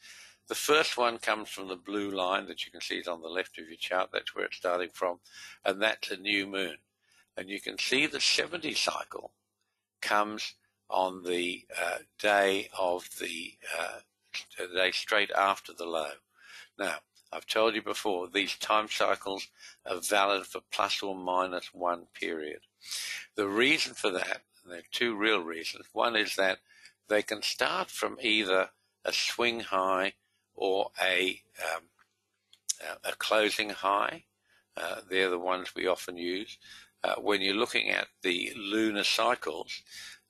B: The first one comes from the blue line that you can see is on the left of your chart. That's where it's starting from. And that's a new moon. And you can see the 70 cycle comes on the uh, day of the uh, day straight after the low. Now, I've told you before, these time cycles are valid for plus or minus one period. The reason for that, there are two real reasons. One is that they can start from either a swing high or a, um, a closing high. Uh, they're the ones we often use. Uh, when you're looking at the lunar cycles,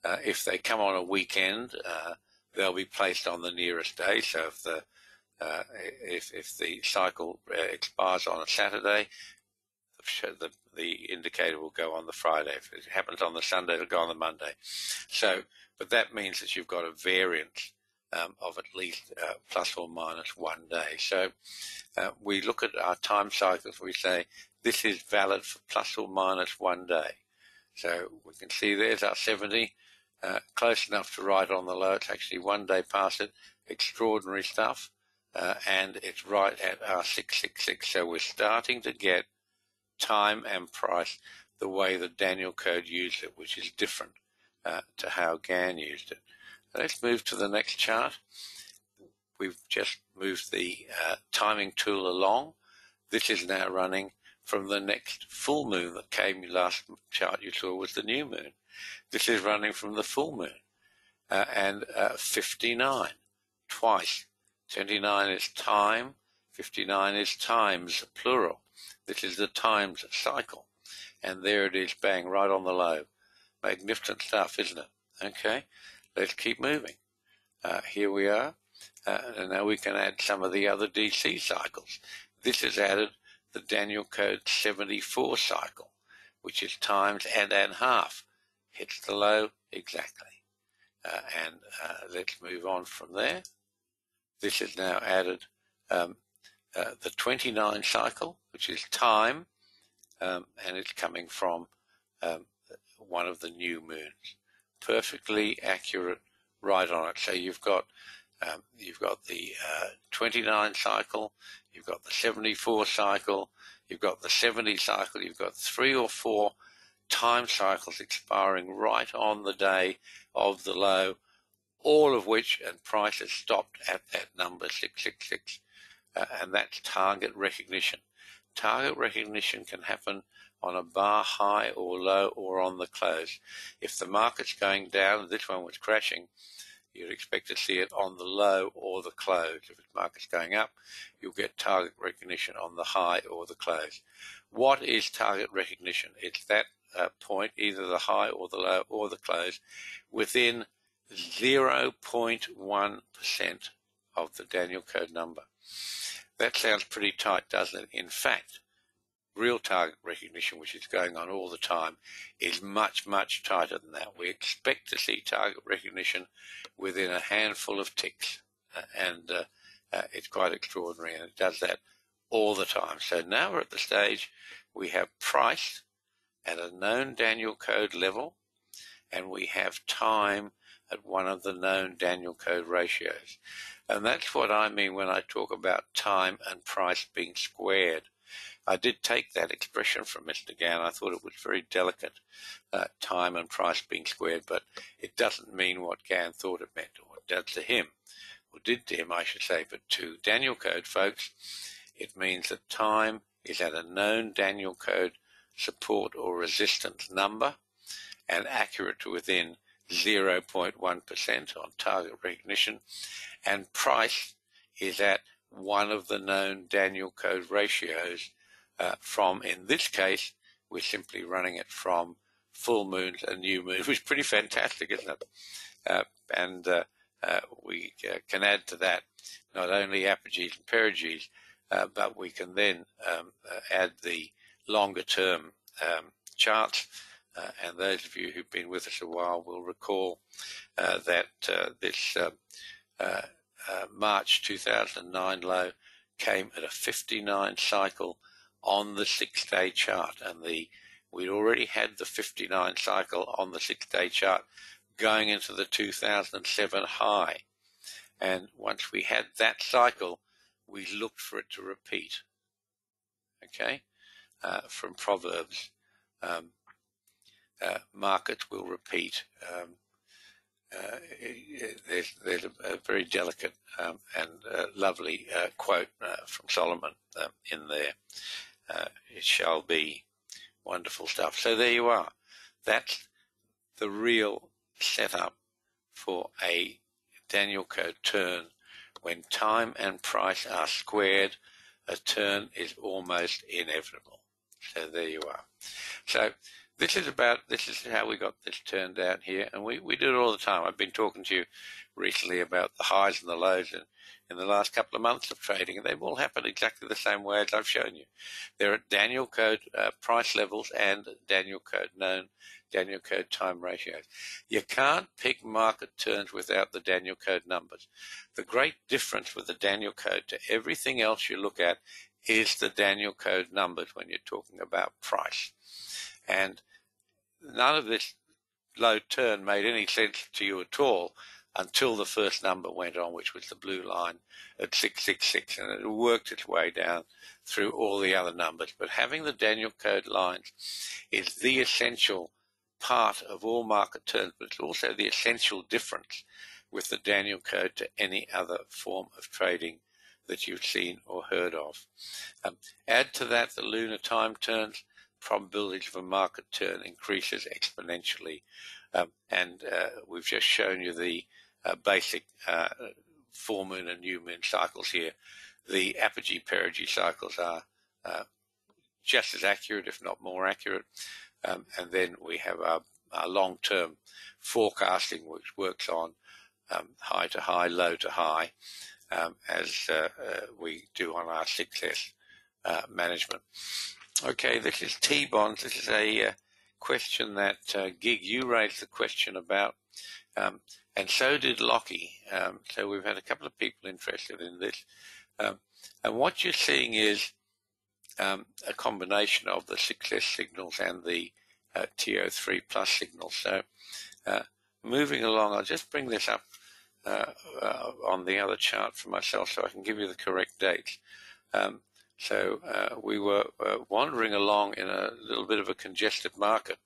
B: uh, if they come on a weekend, uh, they'll be placed on the nearest day. So if the uh, if, if the cycle expires on a Saturday, the, the indicator will go on the Friday. If it happens on the Sunday, it'll go on the Monday. So, but that means that you've got a variance um, of at least uh, plus or minus one day. So uh, we look at our time cycles, we say this is valid for plus or minus one day. So we can see there's our 70, uh, close enough to write on the low. It's actually one day past it. Extraordinary stuff. Uh, and it's right at our 666. So we're starting to get time and price the way the Daniel code used it, which is different uh, to how Gann used it. Let's move to the next chart. We've just moved the uh, timing tool along. This is now running from the next full moon that came last chart you saw was the new moon. This is running from the full moon. Uh, and uh, 59 twice. 29 is time, 59 is times, plural. This is the times cycle. And there it is, bang, right on the low. Magnificent stuff, isn't it? Okay. Let's keep moving. Uh, here we are. Uh, and now we can add some of the other DC cycles. This is added the Daniel Code 74 cycle, which is times and and half. Hits the low exactly. Uh, and uh, let's move on from there. This is now added um, uh, the 29 cycle, which is time, um, and it's coming from um, one of the new moons. Perfectly accurate, right on it. So you've got um, you've got the uh, 29 cycle, you've got the 74 cycle, you've got the 70 cycle, you've got three or four time cycles expiring right on the day of the low, all of which and prices stopped at that number 666. Uh, and that's target recognition. Target recognition can happen on a bar high or low or on the close. If the market's going down, this one was crashing, you'd expect to see it on the low or the close. If the market's going up, you'll get target recognition on the high or the close. What is target recognition? It's that uh, point, either the high or the low or the close, within 0.1% of the Daniel code number. That sounds pretty tight, doesn't it? In fact, real target recognition, which is going on all the time, is much, much tighter than that. We expect to see target recognition within a handful of ticks, uh, and uh, uh, it's quite extraordinary, and it does that all the time. So now we're at the stage we have price at a known Daniel code level, and we have time at one of the known Daniel code ratios. And that's what I mean when I talk about time and price being squared. I did take that expression from Mr. Gann. I thought it was very delicate, uh, time and price being squared, but it doesn't mean what Gann thought it meant, or it does to him, or did to him, I should say. But to Daniel code folks, it means that time is at a known Daniel code support or resistance number and accurate to within 0.1% on target recognition, and price is at one of the known Daniel code ratios uh, from, in this case, we're simply running it from full moons and new moons, which is pretty fantastic, isn't it? Uh, and uh, uh we uh, can add to that not only apogees and perigees, uh, but we can then um, add the longer term um, charts. and those of you who've been with us a while will recall that this March 2009 low came at a 59 cycle on the six day chart. And the we'd already had the 59 cycle on the six day chart going into the 2007 high. And once we had that cycle, we looked for it to repeat. Okay? Uh, from Proverbs, um, uh, markets will repeat. Um, uh, there's, there's a, a, very delicate um, and uh, lovely uh, quote uh, from Solomon um, in there uh, it shall be wonderful stuff. So there you are. That's the real setup for a Daniel code turn. When time and price are squared, a turn is almost inevitable. So there you are. So this is about this is how we got this turned out here, and we, we do it all the time. I've been talking to you recently about the highs and the lows, and in the last couple of months of trading, and they've all happened exactly the same way as I've shown you. They're at Daniel code uh, price levels and Daniel code known Daniel code time ratios. You can't pick market turns without the Daniel code numbers. The great difference with the Daniel code to everything else you look at is the Daniel code numbers when you're talking about price. And none of this low turn made any sense to you at all until the first number went on, which was the blue line at 666, and it worked its way down through all the other numbers. But having the Daniel code lines is the essential part of all market turns, but it's also the essential difference with the Daniel code to any other form of trading that you've seen or heard of. Um, add to that the lunar time turns, probabilities of a market turn increases exponentially. Um, and uh, we've just shown you the basic uh, full moon and new moon cycles here. The apogee perigee cycles are uh, just as accurate, if not more accurate. Um, and then we have our, our long term forecasting, which works on um, high to high, low to high, um, as uh, uh, we do on our success uh, management. Okay, this is T bonds. This is a question that Gig, you raised the question about. And so did Lockie. Um, so we've had a couple of people interested in this. Um, and what you're seeing is um, a combination of the success signals and the uh, TO3 plus signals. So uh, moving along, I'll just bring this up uh, uh, on the other chart for myself so I can give you the correct dates. Um, so uh, we were uh, wandering along in a little bit of a congested market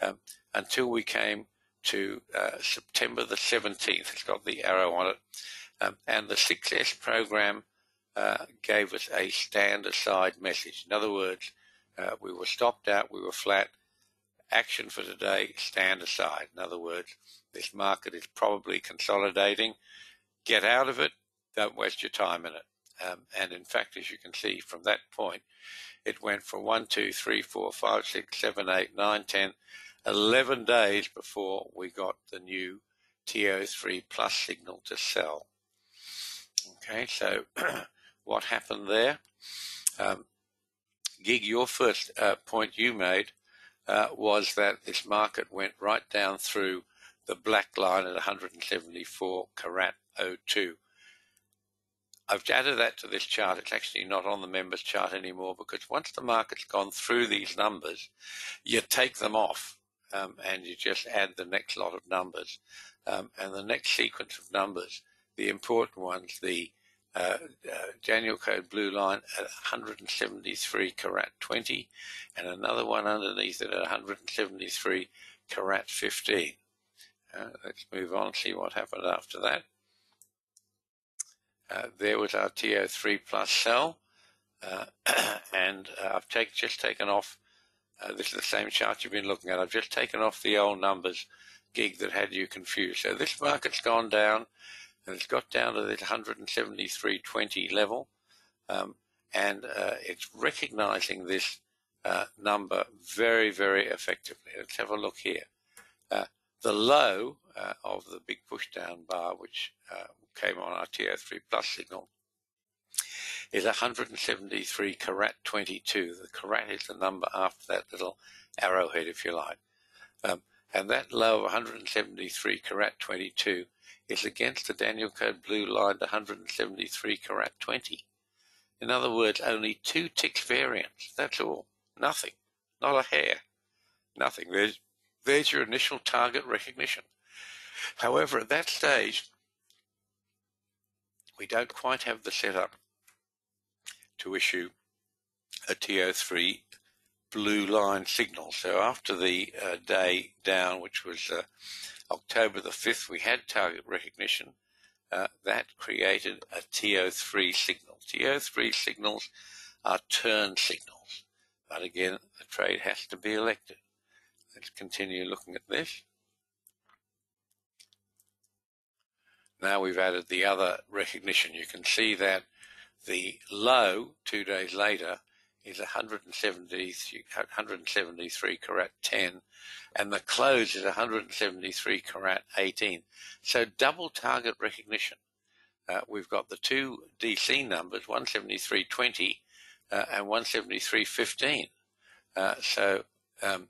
B: um, until we came to uh, September the 17th. It's got the arrow on it. Um, and the 6S program uh, gave us a stand aside message. In other words, uh, we were stopped out, we were flat. Action for today, stand aside. In other words, this market is probably consolidating. Get out of it, don't waste your time in it. Um, and in fact, as you can see from that point, it went from 1, 2, 3, 4, 5, 6, 7, 8, 9, 10, 11 days before we got the new TO3 plus signal to sell. Okay, so what happened there? Um, Gig, your first uh, point you made uh, was that this market went right down through the black line at 174 caret 02. I've added that to this chart. It's actually not on the members chart anymore because once the market's gone through these numbers, you take them off um, and you just add the next lot of numbers. Um, and the next sequence of numbers, the important ones, the uh, uh, Daniel code blue line at 173 caret 20 and another one underneath it at 173 caret 15. Uh, let's move on, see what happened after that. Uh, there was our TO3 plus sell, uh, and uh, I've take, just taken off, uh, this is the same chart you've been looking at, I've just taken off the old numbers gig that had you confused. So this market's gone down, and it's got down to this 173.20 level, um, and uh, it's recognizing this number very, very effectively. Let's have a look here. the low of the big pushdown bar, which came on our TO3 plus signal is 173 caret 22. The caret is the number after that little arrowhead, if you like. Um, and that low of 173 caret 22 is against the Daniel Code blue line 173 caret 20. In other words, only two ticks variance. That's all. Nothing. Not a hair. Nothing. There's, there's your initial target recognition. However, at that stage, we don't quite have the setup to issue a TO3 blue line signal. So after the uh, day down, which was uh, October the 5th, we had target recognition. Uh, that created a TO3 signal. TO3 signals are turn signals. But again, the trade has to be elected. Let's continue looking at this. Now we've added the other recognition. You can see that the low two days later is 170, 173 caret 10 and the close is 173 caret 18. So double target recognition. Uh, we've got the two DC numbers, 173.20 uh, and 173.15. Uh, so um,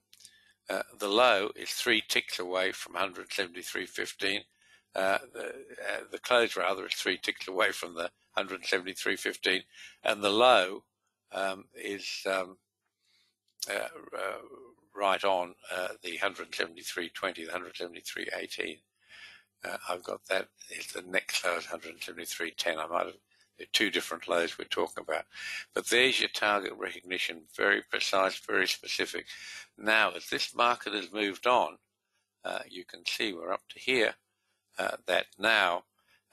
B: uh, the low is three ticks away from 173.15 uh, the, uh, the close rather is three ticks away from the 173.15, and the low um, is um, uh, uh right on uh, the 173.20, the 173.18. Uh, I've got that. Is the next low is 173.10. I might have two different lows we're talking about. But there's your target recognition, very precise, very specific. Now, as this market has moved on, uh, you can see we're up to here. Uh, that now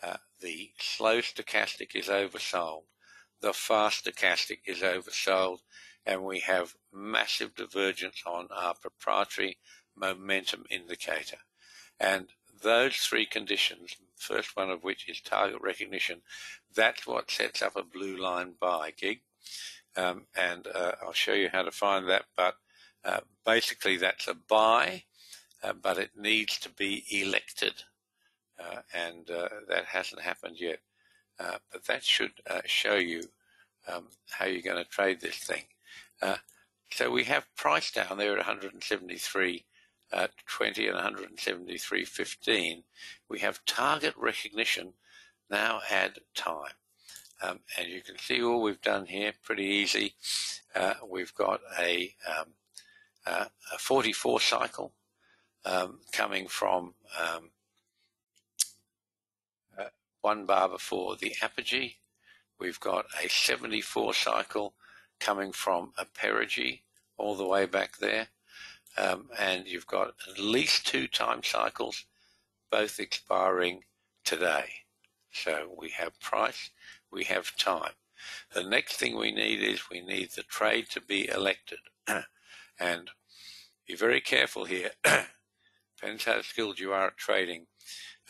B: uh, the slow stochastic is oversold, the fast stochastic is oversold, and we have massive divergence on our proprietary momentum indicator. And those three conditions, first one of which is target recognition, that's what sets up a blue line buy gig. Um, and uh, I'll show you how to find that. But uh, basically, that's a buy, uh, but it needs to be elected and uh, that hasn't happened yet. Uh, but that should show you um, how you're going to trade this thing. so we have price down there at 173. Uh, 20 and 173.15, we have target recognition now add time. Um, and you can see all we've done here pretty easy. Uh, we've got a, um, uh, a 44 cycle um, coming from um, uh, one bar before the apogee. We've got a 74 cycle coming from a perigee all the way back there. Um, and you've got at least two time cycles, both expiring today. So we have price, we have time. The next thing we need is we need the trade to be elected. and be very careful here. Depends how skilled you are at trading.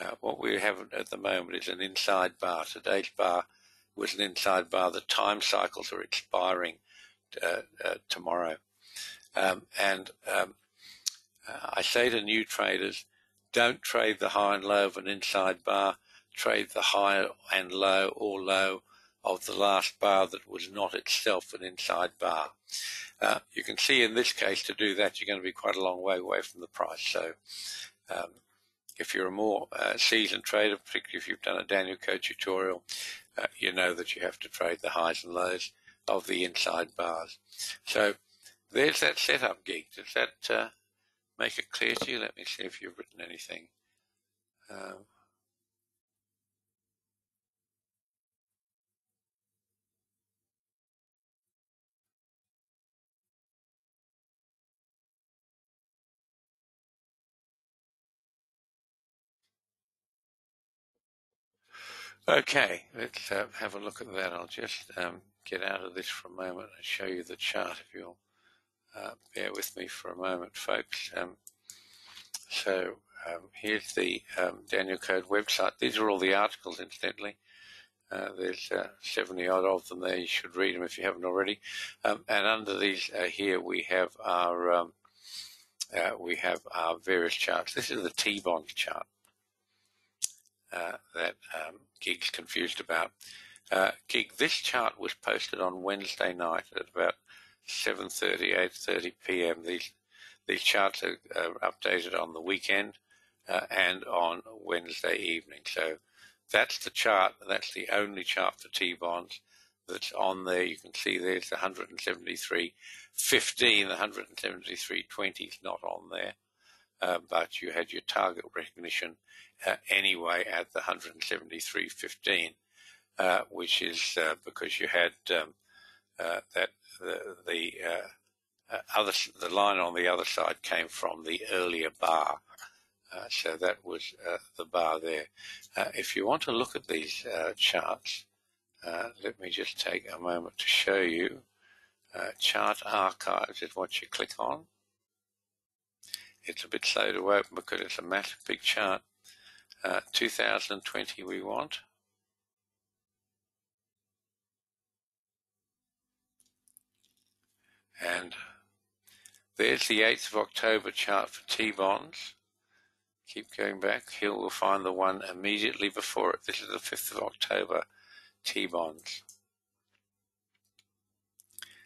B: Uh, what we have at the moment is an inside bar. Today's bar was an inside bar. The time cycles are expiring uh, uh, tomorrow. Um, and um, uh, I say to new traders, don't trade the high and low of an inside bar. Trade the high and low or low of the last bar that was not itself an inside bar. Uh, you can see in this case to do that you're going to be quite a long way away from the price. So um, if you're a more uh, seasoned trader, particularly if you've done a Daniel Code tutorial, uh, you know that you have to trade the highs and lows of the inside bars. So there's that setup gig. Does that uh, make it clear to you? Let me see if you've written anything. Um, Okay, let's uh, have a look at that. I'll just um, get out of this for a moment and show you the chart if you'll uh, bear with me for a moment, folks. Um, so um, here's the um, Daniel Code website. These are all the articles, incidentally. Uh, there's uh, 70 odd of them there. You should read them if you haven't already. Um, and under these uh, here we have our um, uh, we have our various charts. This is the T-bond chart uh, that um, Gig's confused about. Uh, Gig, this chart was posted on Wednesday night at about 7.30, 8.30 p.m. These, these charts are, are updated on the weekend uh, and on Wednesday evening. So that's the chart. That's the only chart for T-bonds that's on there. You can see there's the 173.15. The 173.20 is not on there. Uh, but you had your target recognition uh, anyway at the 173.15, uh, which is uh, because you had um, uh, that the, the uh, other the line on the other side came from the earlier bar. so that was the bar there. if you want to look at these charts, let me just take a moment to show you. chart archives is what you click on. It's a bit slow to open because it's a massive big chart. Uh, 2020 we want. And there's the 8th of October chart for T-bonds. Keep going back. Here we'll find the one immediately before it. This is the 5th of October T-bonds.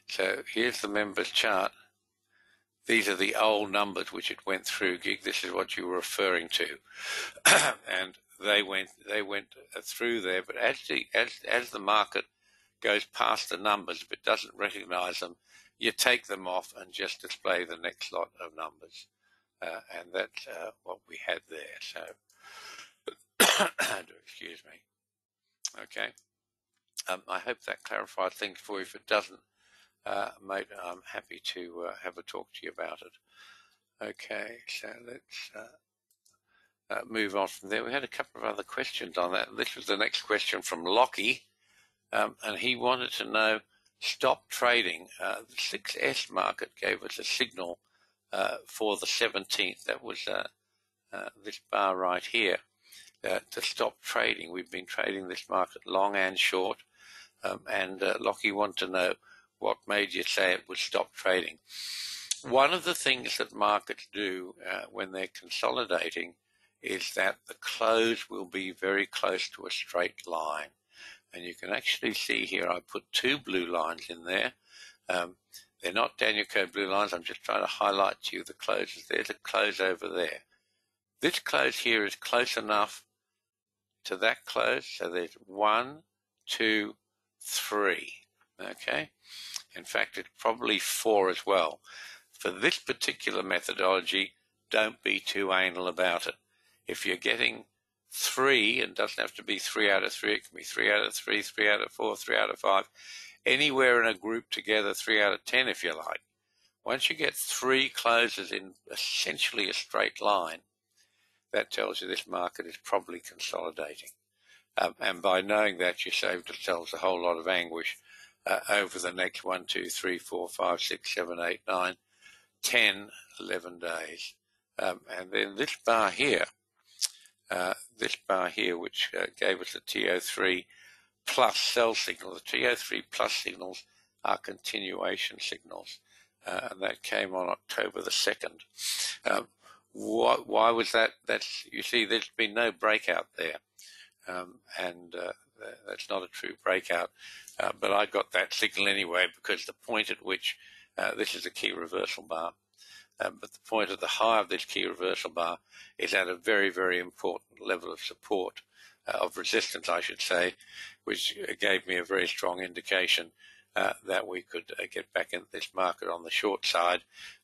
B: So here's the members chart these are the old numbers which it went through. Gig, this is what you were referring to, and they went they went through there. But as the as as the market goes past the numbers, it doesn't recognise them, you take them off and just display the next lot of numbers, uh, and that's uh, what we had there. So, excuse me. Okay. Um, I hope that clarified things for you. If it doesn't, uh, mate, I'm happy to uh, have a talk to you about it. Okay, so let's uh, uh, move on from there. We had a couple of other questions on that. This was the next question from Lockie, um, and he wanted to know stop trading. Uh, the 6S market gave us a signal uh, for the 17th. That was this bar right here. to stop trading. We've been trading this market long and short, um, and Lockie wanted to know what made you say it would stop trading? One of the things that markets do uh, when they're consolidating is that the close will be very close to a straight line. And you can actually see here, I put two blue lines in there. Um, they're not Daniel Code blue lines. I'm just trying to highlight to you the closes. There's a close over there. This close here is close enough to that close. So there's one, two, three. Okay. In fact, it's probably four as well. For this particular methodology, don't be too anal about it. If you're getting three, and doesn't have to be three out of three, it can be three out of three, three out of four, three out of five, anywhere in a group together, three out of ten if you like. Once you get three closes in essentially a straight line, that tells you this market is probably consolidating. Um, and by knowing that, you saved yourselves a whole lot of anguish uh, over the next one, two, three, four, five, six, seven, eight, nine, ten, eleven days. Um, and then this bar here, uh, this bar here, which uh, gave us the TO3 plus sell signal. The TO3 plus signals are continuation signals, uh, and that came on October the 2nd. Um, why, why, was that? That's you see, there's been no breakout there, um, and uh, that's not a true breakout. Uh, but I got that signal anyway because the point at which uh, this is a key reversal bar. Um, but the point at the high of this key reversal bar is at a very, very important level of support, uh, of resistance, I should say, which gave me a very strong indication uh, that we could uh, get back into this market on the short side.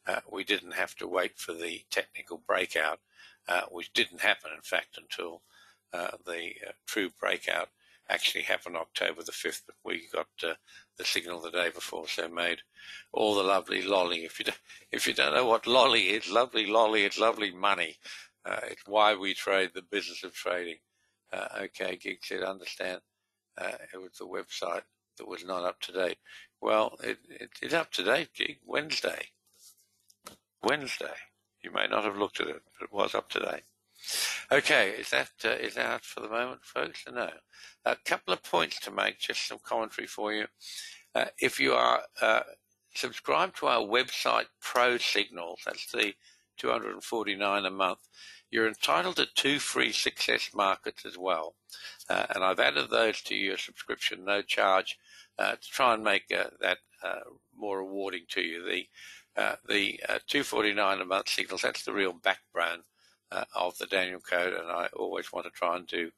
B: Uh, we didn't have to wait for the technical breakout, uh, which didn't happen, in fact, until uh, the true breakout actually happened October the 5th, but we got uh, the signal the day before, so made all the lovely lolly. If you, do, if you don't know what lolly is, lovely lolly, it's lovely money. Uh, it's why we trade, the business of trading. Uh, okay, Gig said, understand. Uh, it was the website that was not up to date. Well, it, it, it's up to date, Gig. Wednesday. Wednesday. You may not have looked at it, but it was up to date. Okay, is that uh, is that for the moment, folks? No. A couple of points to make, just some commentary for you. Uh, if you are uh, subscribed to our website Pro Signals, that's the 249 a month, you're entitled to two free success markets as well. Uh, and I've added those to your subscription, no charge, uh, to try and make uh, that uh, more rewarding to you. The uh, the uh, 249 a month signals, that's the real backbone of the Daniel Code, and I always want to try and do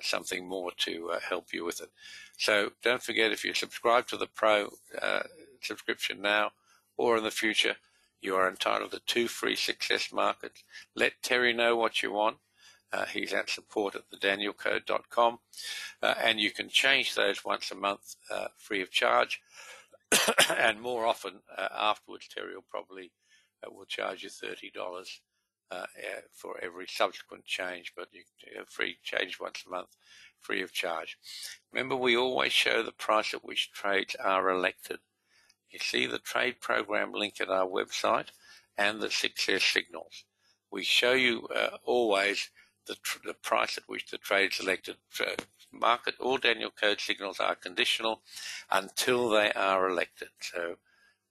B: something more to help you with it. So don't forget if you subscribe to the Pro subscription now or in the future, you are entitled to two free success markets. Let Terry know what you want. Uh, he's at support at thedanielcode.com. Uh, and you can change those once a month uh, free of charge. and more often uh, afterwards, Terry will probably uh, will charge you $30 uh, for every subsequent change, but you free change once a month free of charge. Remember, we always show the price at which trades are elected. You see the trade program link at our website and the success signals. We show you uh, always the, the price at which the trade selected uh, market. All Daniel Code signals are conditional until they are elected. So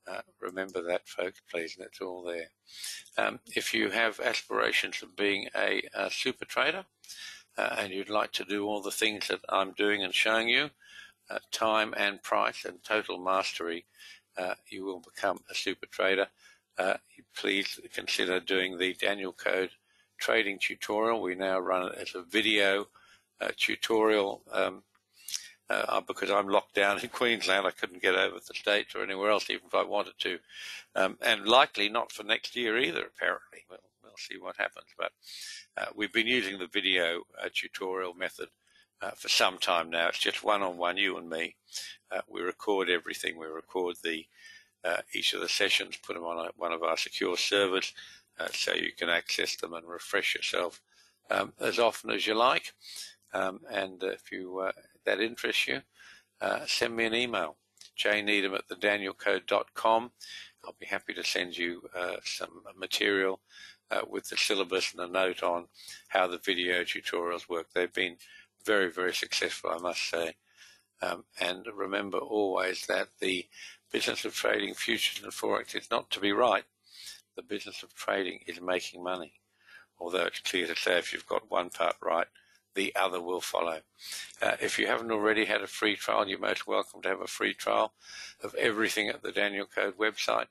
B: uh, remember that, folks, please, and it's all there. Um, if you have aspirations of being a, a super trader uh, and you'd like to do all the things that I'm doing and showing you, uh, time and price and total mastery, uh, you will become a super trader. Uh, please consider doing the Daniel Code trading tutorial. We now run it as a video tutorial um, uh, because I'm locked down in Queensland. I couldn't get over the States or anywhere else, even if I wanted to. Um, and likely not for next year either, apparently. We'll, we'll see what happens. But uh, we've been using the video uh, tutorial method uh, for some time now. It's just one on one, you and me. Uh, we record everything. We record the uh, each of the sessions, put them on a, one of our secure servers, uh, so you can access them and refresh yourself um, as often as you like. Um, and if you uh, that interests you, uh, send me an email, jneedham at thedanielcode.com. I'll be happy to send you some material with the syllabus and a note on how the video tutorials work. They've been very, very successful, I must say. Um, and remember always that the business of trading futures and forex is not to be right. The business of trading is making money. Although it's clear to say if you've got one part right, the other will follow. Uh, if you haven't already had a free trial, you're most welcome to have a free trial of everything at the Daniel Code website.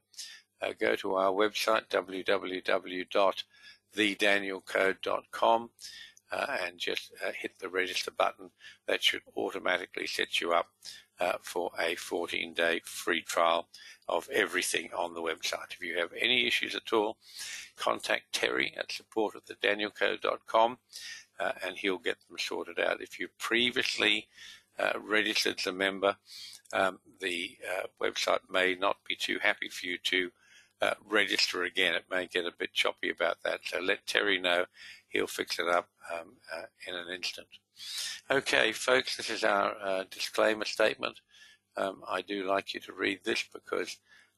B: Uh, go to our website, www.thedanielcode.com uh, and just uh, hit the register button. That should automatically set you up uh, for a 14 day free trial of everything on the website. If you have any issues at all, contact Terry at support at thedanielcode.com uh, and he'll get them sorted out. If you previously uh, registered as a member, um, the uh, website may not be too happy for you to uh, register again. It may get a bit choppy about that. So let Terry know. He'll fix it up um, uh, in an instant. Okay, folks, this is our uh, disclaimer statement. Um, I do like you to read this because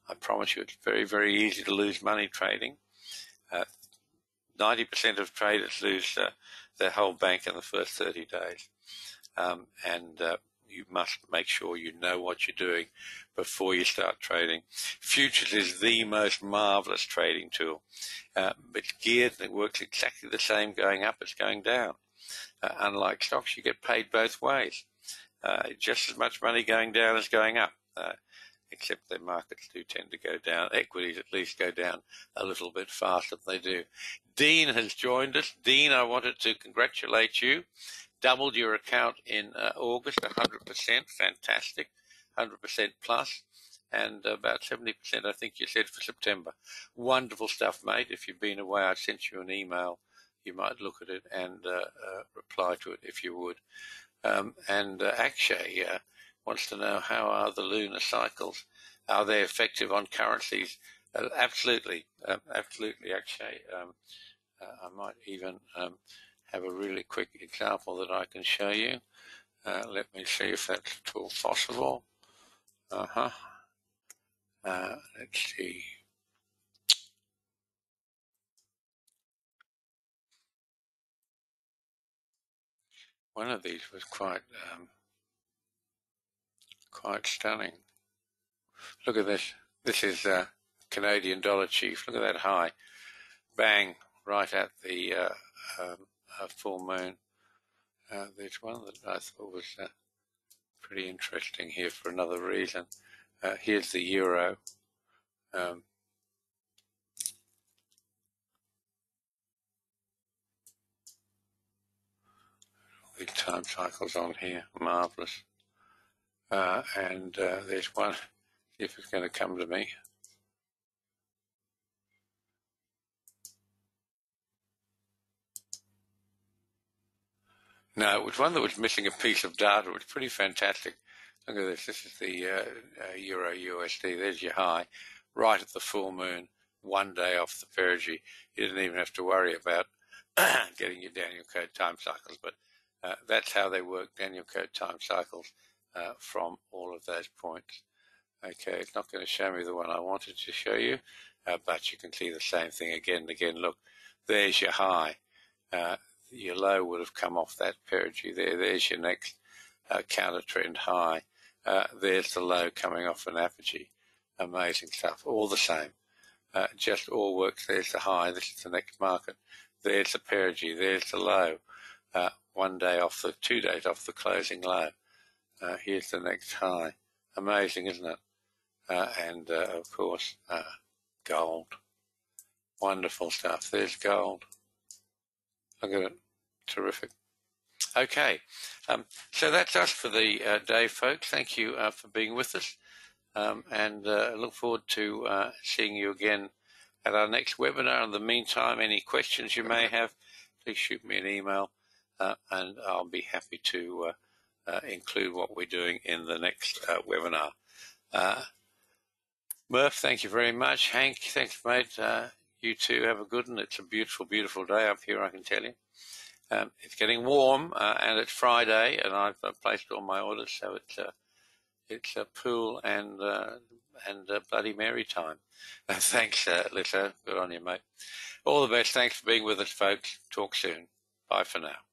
B: I promise you it's very, very easy to lose money trading. 90% of traders lose their whole bank in the first 30 days. Um, and uh, you must make sure you know what you're doing before you start trading. Futures is the most marvelous trading tool. Uh, it's geared and it works exactly the same going up as going down. Uh, unlike stocks, you get paid both ways. Uh, just as much money going down as going up, uh, except that markets do tend to go down. Equities at least go down a little bit faster than they do. Dean has joined us. Dean, I wanted to congratulate you doubled your account in uh, August, 100%, fantastic, 100% plus, and about 70%, I think you said, for September. Wonderful stuff, mate. If you've been away, I sent you an email. You might look at it and uh, uh, reply to it if you would. Um, and uh, Akshay wants to know how are the lunar cycles? Are they effective on currencies? Uh, absolutely, um, absolutely, Akshay. Um, uh, I might even um, have a really quick example that I can show you. Uh, let me see if that's at all possible. Uh-huh. Uh, let's see. One of these was quite um, quite stunning. Look at this. This is uh, Canadian dollar chief. Look at that high. Bang, right at the uh, um, uh, full moon. Uh, there's one that I thought was uh, pretty interesting here for another reason. Uh, here's the euro. Um, the time cycles on here, marvelous. Uh, and uh, there's one, if it's going to come to me. No, it was one that was missing a piece of data. It was pretty fantastic. Look at this. This is the uh, uh, Euro USD. There's your high, right at the full moon, one day off the perigee. You didn't even have to worry about getting your Daniel Code time cycles, but uh, that's how they work, Daniel Code time cycles uh, from all of those points. Okay, it's not going to show me the one I wanted to show you, uh, but you can see the same thing again and again. Look, there's your high. Uh, your low would have come off that perigee there. There's your next uh, counter trend high. Uh, there's the low coming off an apogee. Amazing stuff. All the same. Just all works. There's the high. This is the next market. There's the perigee. There's the low. One day off the, two days off the closing low. Uh, here's the next high. Amazing, isn't it? Uh, and of course, gold. Wonderful stuff. There's gold. Look at it. Terrific. Okay. Um, so that's us for the uh, day, folks. Thank you uh, for being with us. Um, and uh, look forward to uh, seeing you again at our next webinar. In the meantime, any questions you may have, please shoot me an email uh, and I'll be happy to uh, include what we're doing in the next webinar. Murph, thank you very much. Hank, thanks, mate. You too have a good one. It's a beautiful, beautiful day up here, I can tell you. Um, it's getting warm, uh, and it's Friday, and I've uh, placed all my orders, so it's uh, it's a pool and uh, and Bloody Mary time. thanks, uh, Lisa. Good on you, mate. All the best. Thanks for being with us, folks. Talk soon. Bye for now.